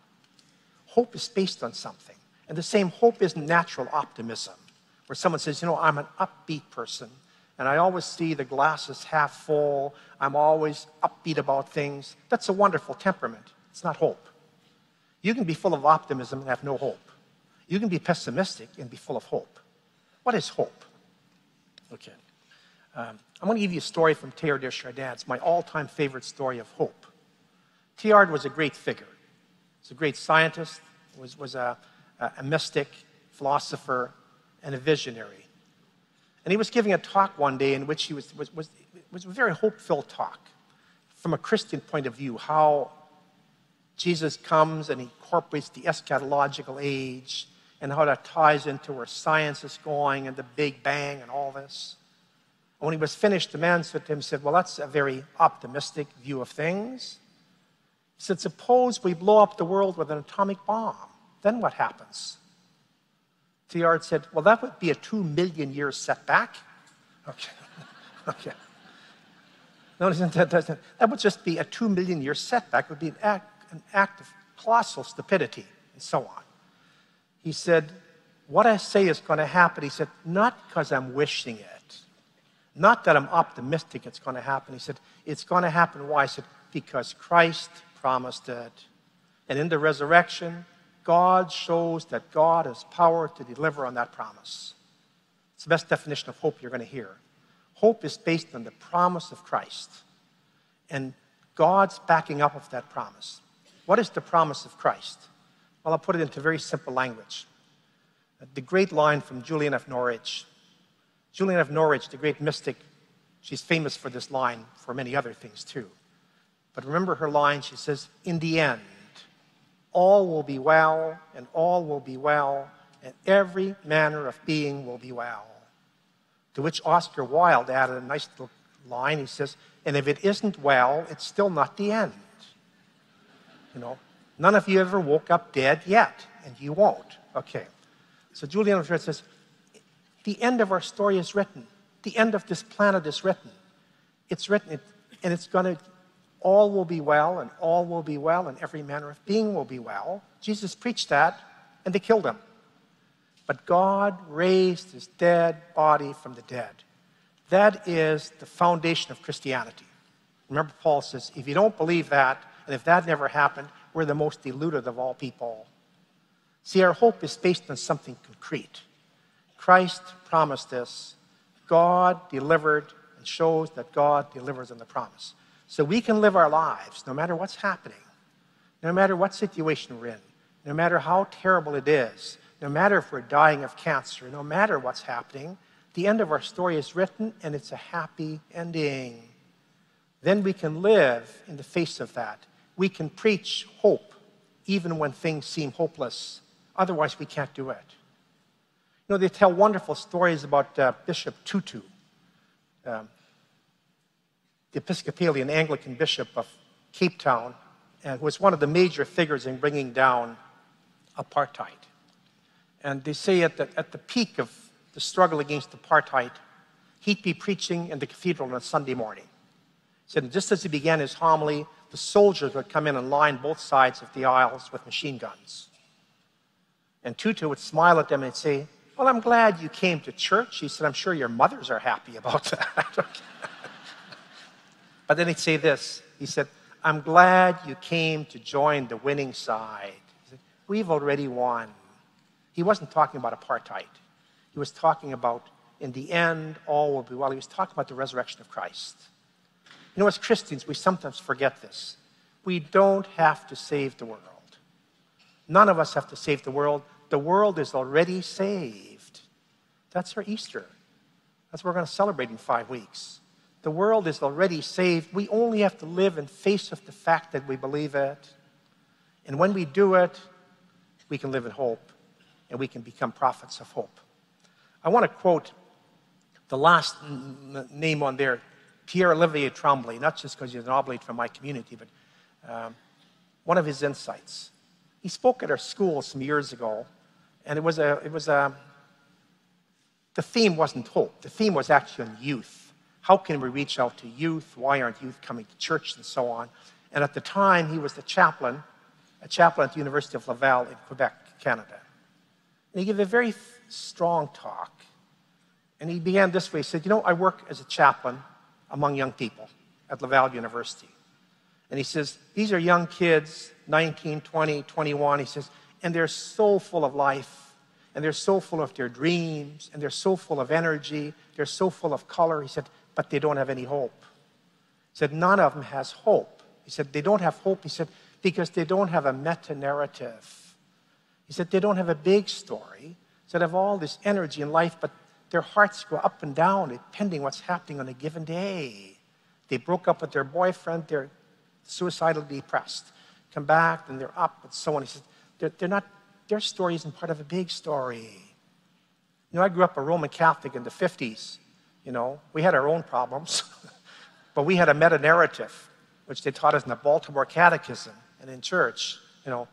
Hope is based on something. And the same hope isn't natural optimism, where someone says, you know, I'm an upbeat person, and I always see the glasses half full. I'm always upbeat about things. That's a wonderful temperament. It's not hope. You can be full of optimism and have no hope. You can be pessimistic and be full of hope. What is hope? Okay. Um, I'm going to give you a story from Teilhard de Chardin. It's my all time favorite story of hope. Teilhard was a great figure. He was a great scientist, was, was a, a mystic, philosopher, and a visionary. And he was giving a talk one day in which he was, was, was, was a very hope filled talk. from a Christian point of view, how Jesus comes and he incorporates the eschatological age and how that ties into where science is going and the Big Bang and all this. And when he was finished, the man said to him, said, Well, that's a very optimistic view of things. He said, Suppose we blow up the world with an atomic bomb. Then what happens? Teilhard said, Well, that would be a two million year setback. Okay. okay. No, that, that, that would just be a two million year setback. It would be an act, an act of colossal stupidity and so on. He said, What I say is going to happen. He said, Not because I'm wishing it, not that I'm optimistic it's going to happen. He said, It's going to happen. Why? I said, Because Christ promised it. And in the resurrection, God shows that God has power to deliver on that promise. It's the best definition of hope you're going to hear. Hope is based on the promise of Christ and God's backing up of that promise. What is the promise of Christ? Well, I'll put it into very simple language. The great line from Julian of Norwich. Julian of Norwich, the great mystic, she's famous for this line, for many other things too. But remember her line, she says, In the end, all will be well, and all will be well, and every manner of being will be well. To which Oscar Wilde added a nice little line. He says, And if it isn't well, it's still not the end. You know, none of you ever woke up dead yet, and you won't. Okay. So Julian of says, The end of our story is written. The end of this planet is written. It's written, and it's going to all will be well, and all will be well, and every manner of being will be well. Jesus preached that, and they killed him. But God raised his dead body from the dead. That is the foundation of Christianity. Remember, Paul says, if you don't believe that, and if that never happened, we're the most deluded of all people. See, our hope is based on something concrete. Christ promised this. God delivered and shows that God delivers on the promise. So we can live our lives no matter what's happening, no matter what situation we're in, no matter how terrible it is, no matter if we're dying of cancer, no matter what's happening, the end of our story is written and it's a happy ending. Then we can live in the face of that. We can preach hope even when things seem hopeless. Otherwise, we can't do it. You know, they tell wonderful stories about uh, Bishop Tutu. Um, the Episcopalian Anglican Bishop of Cape Town, and who was one of the major figures in bringing down apartheid. And they say at the, at the peak of the struggle against apartheid, he'd be preaching in the cathedral on a Sunday morning. He said, just as he began his homily, the soldiers would come in and line both sides of the aisles with machine guns. And Tutu would smile at them and say, Well, I'm glad you came to church. He said, I'm sure your mothers are happy about that. But then he'd say this He said, I'm glad you came to join the winning side. Said, We've already won. He wasn't talking about apartheid. He was talking about, in the end, all will be well. He was talking about the resurrection of Christ. You know, as Christians, we sometimes forget this. We don't have to save the world. None of us have to save the world. The world is already saved. That's our Easter. That's what we're going to celebrate in five weeks. The world is already saved. We only have to live in face of the fact that we believe it. And when we do it, we can live in hope and we can become prophets of hope. I want to quote the last name on there, Pierre Olivier Tremblay, not just because he's an oblate from my community, but um, one of his insights. He spoke at our school some years ago, and it was a, it was a, the theme wasn't hope. The theme was actually on youth how can we reach out to youth? Why aren't youth coming to church? And so on. And at the time, he was the chaplain, a chaplain at the University of Laval in Quebec, Canada. And he gave a very strong talk. And he began this way. He said, You know, I work as a chaplain among young people at Laval University. And he says, These are young kids, 19, 20, 21. He says, and they're so full of life and they're so full of their dreams and they're so full of energy. They're so full of color. He said, but they don't have any hope. He said, none of them has hope. He said, they don't have hope. He said, because they don't have a meta narrative. He said, they don't have a big story. He said, they have all this energy and life, but their hearts go up and down depending what's happening on a given day. They broke up with their boyfriend, they're suicidally depressed. Come back, and they're up, and so on. He says, they're, they're not, their story isn't part of a big story. You know, I grew up a Roman Catholic in the 50s. You know, we had our own problems, but we had a meta narrative, which they taught us in the Baltimore Catechism and in church. You know,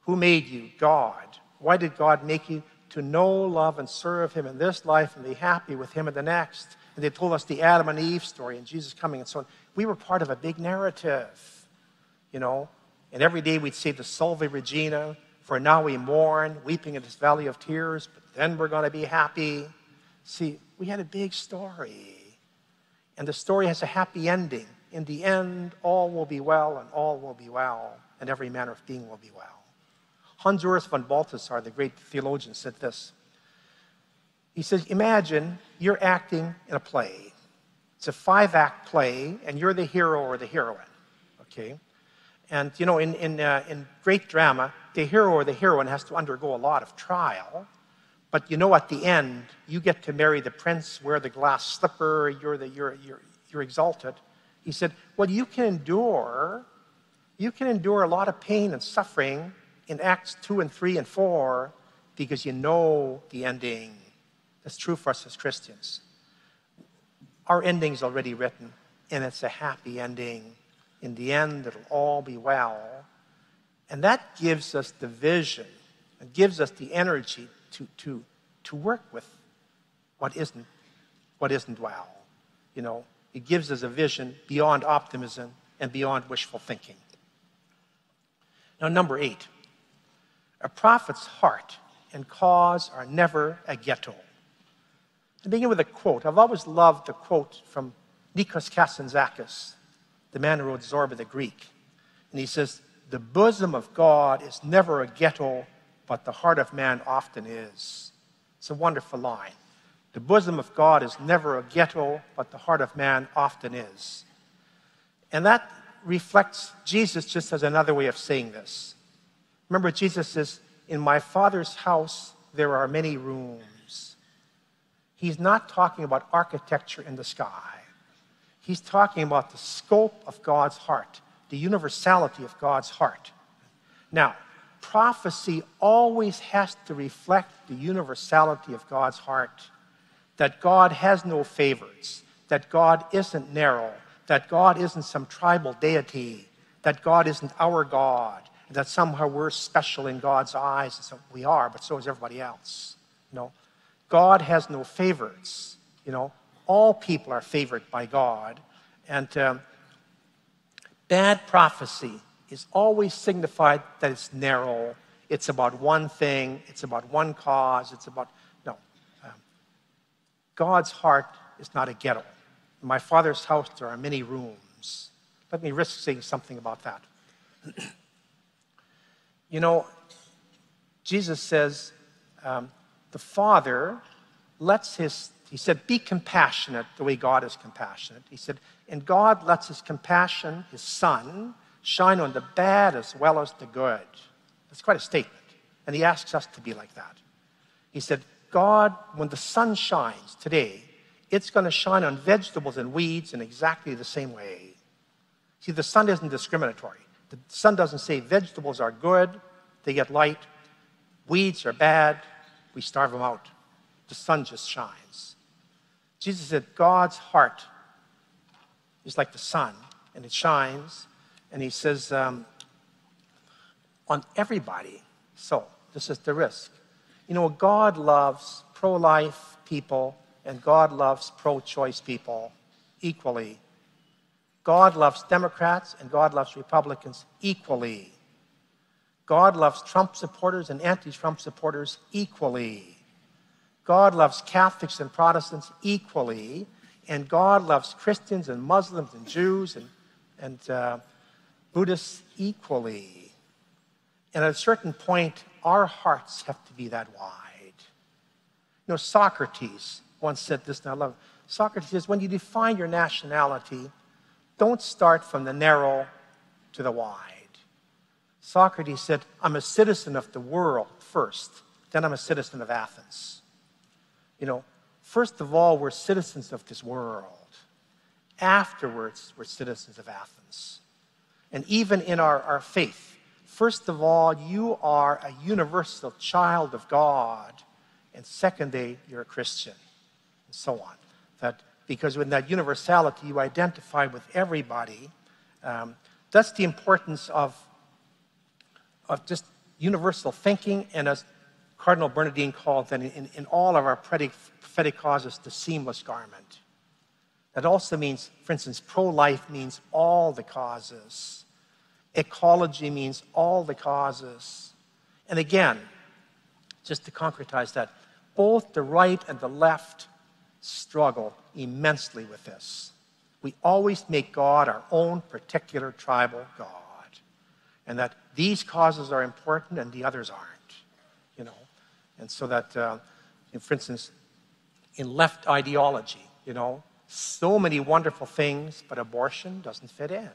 who made you? God. Why did God make you? To know, love, and serve Him in this life and be happy with Him in the next. And they told us the Adam and Eve story and Jesus coming and so on. We were part of a big narrative, you know. And every day we'd say the Salve Regina, for now we mourn, weeping in this valley of tears, but then we're going to be happy. See, we had a big story. And the story has a happy ending. In the end, all will be well, and all will be well, and every manner of being will be well. Hans Urs von Balthasar, the great theologian, said this. He says, Imagine you're acting in a play. It's a five act play, and you're the hero or the heroine. Okay? And, you know, in, in, uh, in great drama, the hero or the heroine has to undergo a lot of trial. But you know, at the end, you get to marry the prince, wear the glass slipper, you're, the, you're, you're, you're exalted. He said, Well, you can endure, you can endure a lot of pain and suffering in Acts 2 and 3 and 4 because you know the ending. That's true for us as Christians. Our ending's already written, and it's a happy ending. In the end, it'll all be well. And that gives us the vision, it gives us the energy to, to, to work with what isn't, what isn't well. You know, it gives us a vision beyond optimism and beyond wishful thinking. Now, number eight, a prophet's heart and cause are never a ghetto. To begin with a quote, I've always loved the quote from Nikos Kazantzakis, the man who wrote Zorba the Greek. And he says, The bosom of God is never a ghetto, but the heart of man often is. It's a wonderful line. The bosom of God is never a ghetto, but the heart of man often is. And that reflects Jesus just as another way of saying this. Remember, Jesus says, In my Father's house there are many rooms. He's not talking about architecture in the sky. He's talking about the scope of God's heart, the universality of God's heart. Now, prophecy always has to reflect the universality of God's heart that God has no favorites, that God isn't narrow, that God isn't some tribal deity, that God isn't our God, that somehow we're special in God's eyes. And so we are, but so is everybody else. You know, God has no favorites. You know, all people are favored by God. And um, bad prophecy is always signified that it's narrow. It's about one thing. It's about one cause. It's about, no. Um, God's heart is not a ghetto. In my father's house, there are many rooms. Let me risk saying something about that. You know, Jesus says, um, the Father lets his, he said, be compassionate the way God is compassionate. He said, and God lets his compassion, his Son, shine on the bad as well as the good. That's quite a statement. And he asks us to be like that. He said, God, when the sun shines today, it's going to shine on vegetables and weeds in exactly the same way. See, the sun isn't discriminatory. The sun doesn't say vegetables are good, they get light, weeds are bad, we starve them out. The sun just shines. Jesus said, God's heart is like the sun, and it shines, and he says, um, on everybody. So, this is the risk. You know, God loves pro life people and God loves pro choice people equally. God loves Democrats and God loves Republicans equally. God loves Trump supporters and anti Trump supporters equally. God loves Catholics and Protestants equally. And God loves Christians and Muslims and Jews and, and uh, Buddhists equally. And at a certain point, our hearts have to be that wide. You know, Socrates once said this, and I love it. Socrates says, when you define your nationality, don't start from the narrow to the wide. Socrates said, I'm a citizen of the world first, then I'm a citizen of Athens. You know, first of all, we're citizens of this world. afterwards, we're citizens of Athens. And even in our, our faith, first of all, you are a universal child of God. And secondly, you're a Christian, and so on. That because in that universality, you identify with everybody. Um, that's the importance of, of just universal thinking, and as Cardinal Bernardin called that in, in all of our prophetic causes, the seamless garment. That also means, for instance, pro life means all the causes, ecology means all the causes. And again, just to concretize that, both the right and the left struggle immensely with this. We always make God our own particular tribal God. And that these causes are important and the others aren't, you know. And so that, uh, for instance, in left ideology, you know, so many wonderful things, but abortion doesn't fit in.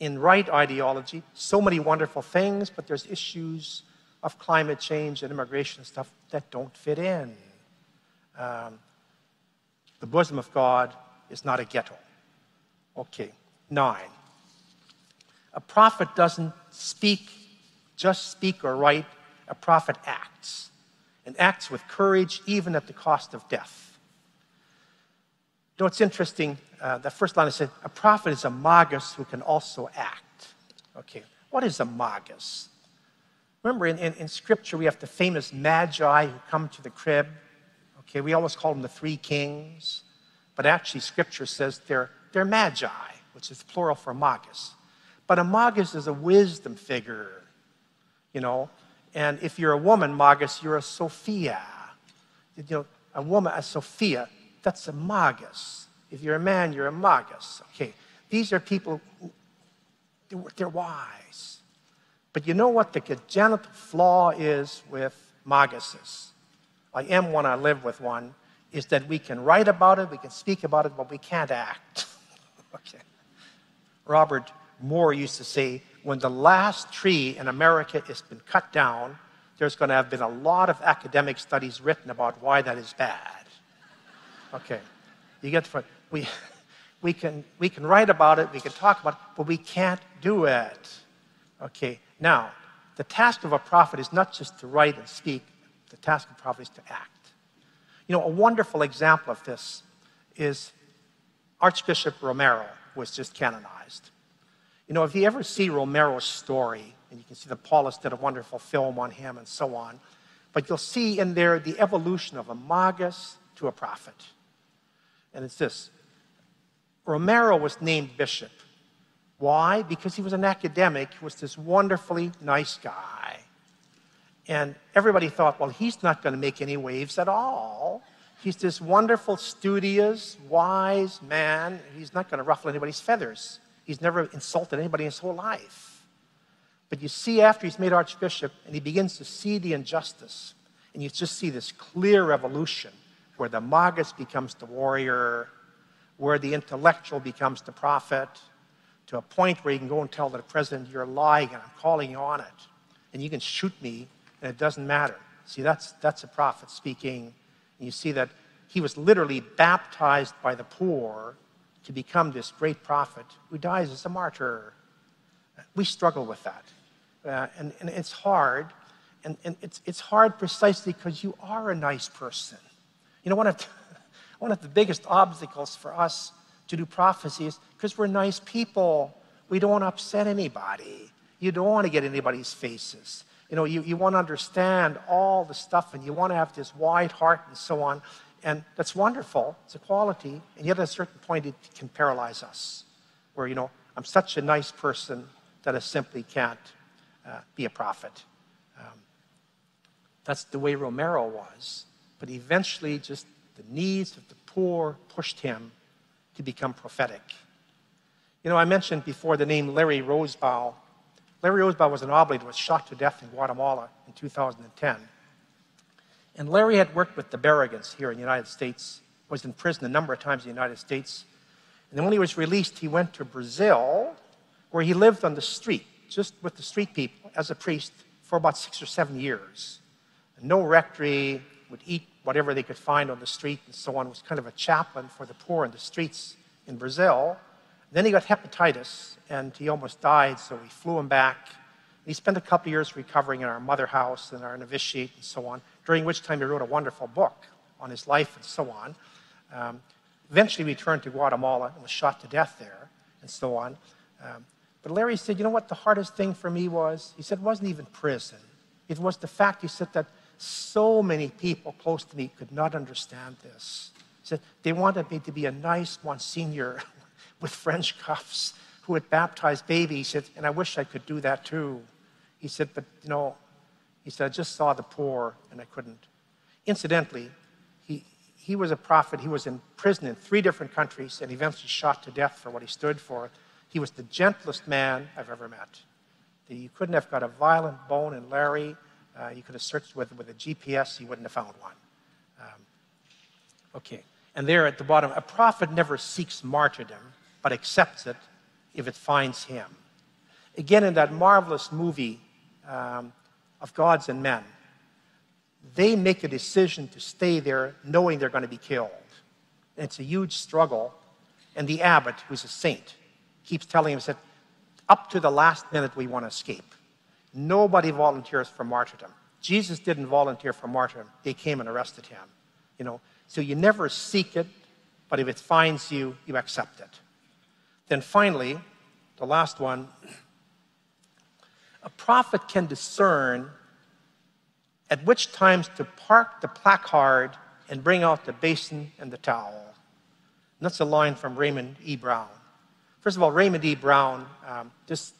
In right ideology, so many wonderful things, but there's issues of climate change and immigration and stuff that don't fit in. Um, the bosom of God is not a ghetto. Okay, nine. A prophet doesn't speak, just speak or write. A prophet acts, and acts with courage even at the cost of death. You know, it's interesting. Uh, the first line I said, a prophet is a magus who can also act. Okay, what is a magus? Remember, in, in, in Scripture, we have the famous magi who come to the crib. Okay, we always call them the three kings, but actually, Scripture says they're, they're magi, which is plural for magus. But a magus is a wisdom figure, you know. And if you're a woman, magus, you're a Sophia. You know, a woman, a Sophia, that's a magus. If you're a man, you're a magus. Okay, these are people who, they're wise. But you know what the congenital flaw is with maguses? I am one, I live with one, is that we can write about it, we can speak about it, but we can't act. okay. Robert Moore used to say, when the last tree in America has been cut down, there's going to have been a lot of academic studies written about why that is bad. Okay. You get the point. We, we, can, we can write about it, we can talk about it, but we can't do it. Okay. Now, the task of a prophet is not just to write and speak, the task of prophet is to act. You know, a wonderful example of this is Archbishop Romero was just canonized. You know, if you ever see Romero's story, and you can see that Paulus did a wonderful film on him and so on, but you'll see in there the evolution of a magus to a prophet. And it's this Romero was named bishop. Why? Because he was an academic, he was this wonderfully nice guy. And everybody thought, well, he's not going to make any waves at all. He's this wonderful, studious, wise man. He's not going to ruffle anybody's feathers. He's never insulted anybody in his whole life. But you see, after he's made archbishop and he begins to see the injustice, and you just see this clear evolution where the magus becomes the warrior, where the intellectual becomes the prophet, to a point where you can go and tell the president, You're lying and I'm calling you on it. And you can shoot me and it doesn't matter. See, that's, that's a prophet speaking. And you see that he was literally baptized by the poor to become this great prophet who dies as a martyr. We struggle with that. Uh, and, and it's hard. And, and it's, it's hard precisely because you are a nice person. You know, one of, the, one of the biggest obstacles for us to do prophecy is because we're nice people. We don't want to upset anybody. You don't want to get anybody's faces. You know, you, you want to understand all the stuff and you want to have this wide heart and so on. And that's wonderful. It's a quality. And yet, at a certain point, it can paralyze us. Where, you know, I'm such a nice person that I simply can't uh, be a prophet. Um, that's the way Romero was. But eventually, just the needs of the poor pushed him to become prophetic. You know, I mentioned before the name Larry Rosebaugh. Larry Rosebaugh was an oblate who was shot to death in Guatemala in 2010. And Larry had worked with the Berrigans here in the United States, was in prison a number of times in the United States. And then when he was released, he went to Brazil, where he lived on the street, just with the street people as a priest for about six or seven years. No rectory, would eat whatever they could find on the street and so on, was kind of a chaplain for the poor in the streets in Brazil. Then he got hepatitis and he almost died, so we flew him back. He spent a couple years recovering in our mother house and our novitiate and so on, during which time he wrote a wonderful book on his life and so on. Um, eventually, we returned to Guatemala and was shot to death there and so on. Um, but Larry said, You know what the hardest thing for me was? He said, It wasn't even prison. It was the fact, he said, that so many people close to me could not understand this. He said, They wanted me to be a nice Monsignor with French cuffs who had baptized babies. He said, And I wish I could do that too. He said, But, you know, he said, I just saw the poor and I couldn't. Incidentally, he, he was a prophet. He was in prison in three different countries and eventually shot to death for what he stood for. He was the gentlest man I've ever met. You couldn't have got a violent bone in Larry. Uh, you could have searched with, with a GPS, you wouldn't have found one. Um, okay. And there at the bottom, a prophet never seeks martyrdom, but accepts it if it finds him. Again, in that marvelous movie um, of Gods and Men, they make a decision to stay there knowing they're going to be killed. And it's a huge struggle. And the abbot, who's a saint, keeps telling him, said, up to the last minute we want to escape. Nobody volunteers for martyrdom. Jesus didn't volunteer for martyrdom. They came and arrested him. You know, so you never seek it, but if it finds you, you accept it. Then finally, the last one, a prophet can discern at which times to park the placard and bring out the basin and the towel. And that's a line from Raymond E. Brown. First of all, Raymond E. Brown, um, this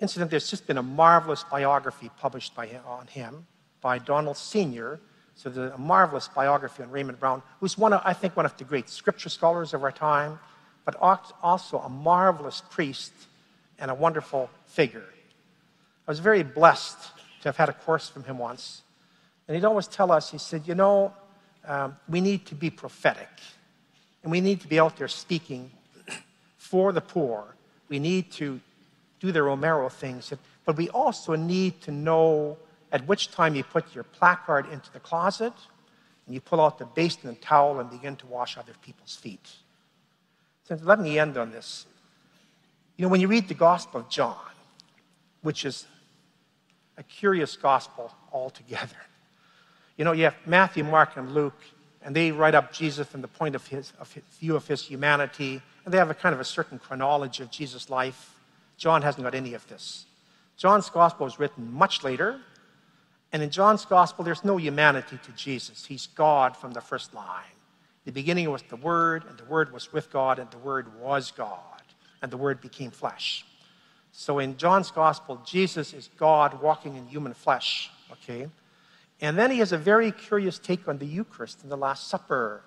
incident, there's just been a marvelous biography published by on him by Donald Senior So there's a marvelous biography on Raymond Brown, who's one of, I think, one of the great scripture scholars of our time, but also a marvelous priest and a wonderful figure. I was very blessed to have had a course from him once. And he'd always tell us, he said, you know, um, we need to be prophetic. And we need to be out there speaking for the poor. We need to do the Romero things, but we also need to know at which time you put your placard into the closet and you pull out the basin and towel and begin to wash other people's feet. So let me end on this. You know, when you read the Gospel of John, which is a curious gospel altogether, you know, you have Matthew, Mark, and Luke, and they write up Jesus from the point of his, of his view of his humanity and they have a kind of a certain chronology of Jesus' life. John hasn't got any of this. John's gospel was written much later, and in John's gospel, there's no humanity to Jesus. He's God from the first line. The beginning was the Word, and the Word was with God, and the Word was God, and the Word became flesh. So in John's gospel, Jesus is God walking in human flesh, okay? And then he has a very curious take on the Eucharist and the Last Supper.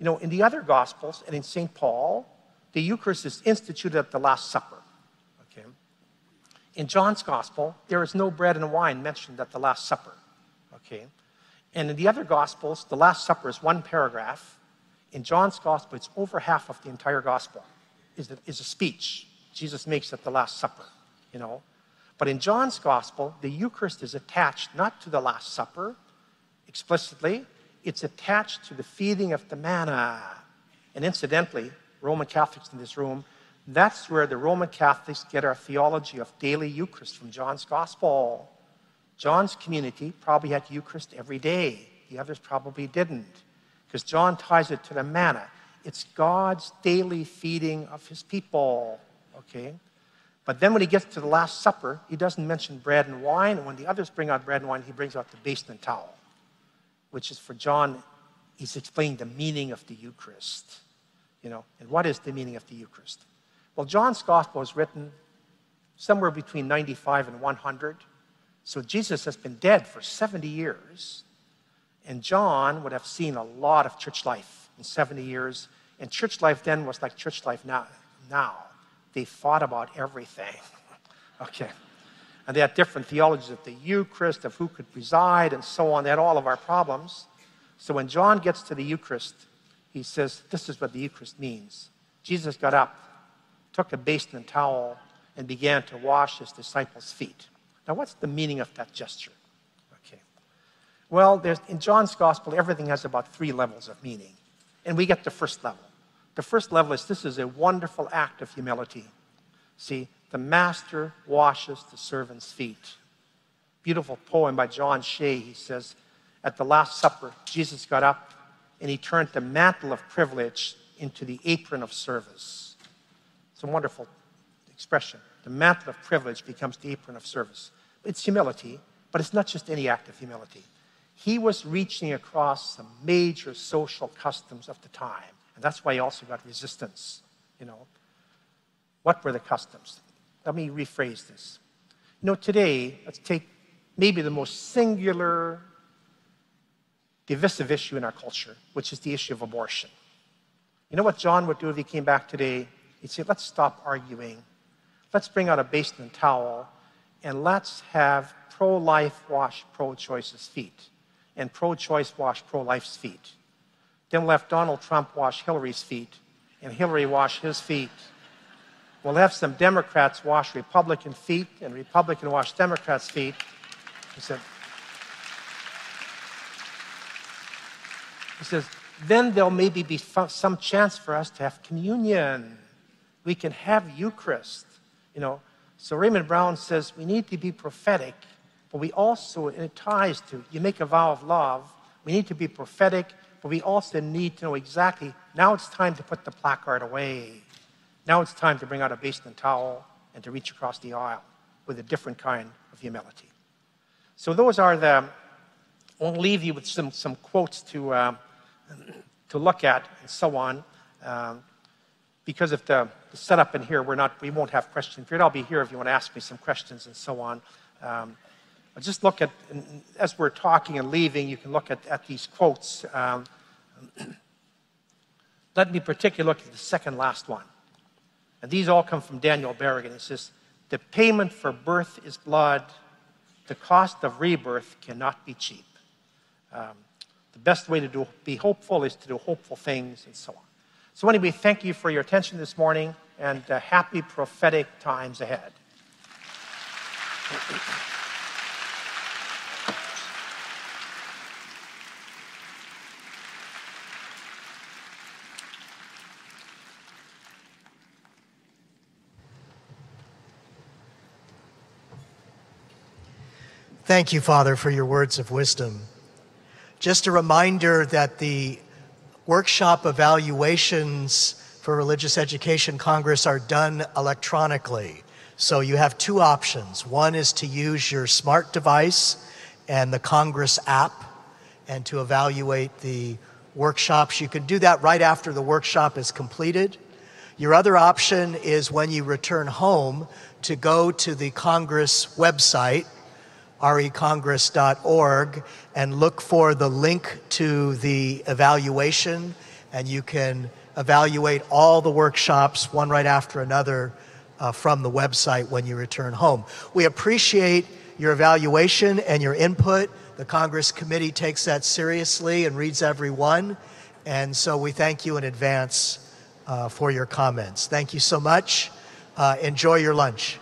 You know, in the other Gospels and in St. Paul, the Eucharist is instituted at the Last Supper. Okay? In John's Gospel, there is no bread and wine mentioned at the Last Supper. Okay? And in the other Gospels, the Last Supper is one paragraph. In John's Gospel, it's over half of the entire Gospel is a, is a speech Jesus makes at the Last Supper, you know. But in John's Gospel, the Eucharist is attached not to the Last Supper explicitly, it's attached to the feeding of the manna. And incidentally, Roman Catholics in this room, that's where the Roman Catholics get our theology of daily Eucharist from John's Gospel. John's community probably had Eucharist every day. The others probably didn't, because John ties it to the manna. It's God's daily feeding of his people. Okay? But then when he gets to the Last Supper, he doesn't mention bread and wine. And when the others bring out bread and wine, he brings out the basin and towel which is for John, he's explaining the meaning of the Eucharist. You know, and what is the meaning of the Eucharist? Well, John's gospel was written somewhere between 95 and 100. So Jesus has been dead for 70 years. And John would have seen a lot of church life in 70 years. And church life then was like church life now. now. They fought about everything. okay. And they had different theologies of the Eucharist, of who could preside, and so on. They had all of our problems. So when John gets to the Eucharist, he says, This is what the Eucharist means. Jesus got up, took a basin and towel, and began to wash his disciples' feet. Now, what's the meaning of that gesture? Okay. Well, in John's gospel, everything has about three levels of meaning. And we get the first level. The first level is this is a wonderful act of humility. See, the master washes the servant's feet. Beautiful poem by John Shea. He says, At the Last Supper, Jesus got up and he turned the mantle of privilege into the apron of service. It's a wonderful expression. The mantle of privilege becomes the apron of service. It's humility, but it's not just any act of humility. He was reaching across some major social customs of the time. And that's why he also got resistance. You know, what were the customs? Let me rephrase this. You know, today, let's take maybe the most singular, divisive issue in our culture, which is the issue of abortion. You know what John would do if he came back today? He'd say, let's stop arguing. Let's bring out a basin and towel, and let's have pro life wash pro choice's feet, and pro choice wash pro life's feet. Then we'll have Donald Trump wash Hillary's feet, and Hillary wash his feet. We'll have some Democrats wash Republican feet, and Republican wash Democrats' feet. He said, he says, then there'll maybe be some chance for us to have communion. We can have Eucharist. You know, so Raymond Brown says we need to be prophetic, but we also, and it ties to, you make a vow of love, we need to be prophetic but we also need to know exactly now it's time to put the placard away. Now it's time to bring out a basin and towel and to reach across the aisle with a different kind of humility. So those are the, I'll leave you with some, some quotes to, uh, to look at and so on. Um, because of the, the, setup in here, we're not, we won't have question period. I'll be here if you want to ask me some questions and so on. Um, just look at, as we're talking and leaving, you can look at, at these quotes. Um, let me particularly look at the second last one. And these all come from Daniel Berrigan. It says, The payment for birth is blood, the cost of rebirth cannot be cheap. Um, the best way to do, be hopeful is to do hopeful things and so on. So, anyway, we thank you for your attention this morning and uh, happy prophetic times ahead. Thank you, Father, for your words of wisdom. Just a reminder that the workshop evaluations for Religious Education Congress are done electronically. So you have two options. One is to use your smart device and the Congress app and to evaluate the workshops. You can do that right after the workshop is completed. Your other option is when you return home to go to the Congress website recongress.org, and look for the link to the evaluation, and you can evaluate all the workshops one right after another uh, from the website when you return home. We appreciate your evaluation and your input. The Congress Committee takes that seriously and reads every one, and so we thank you in advance uh, for your comments. Thank you so much. Uh, enjoy your lunch.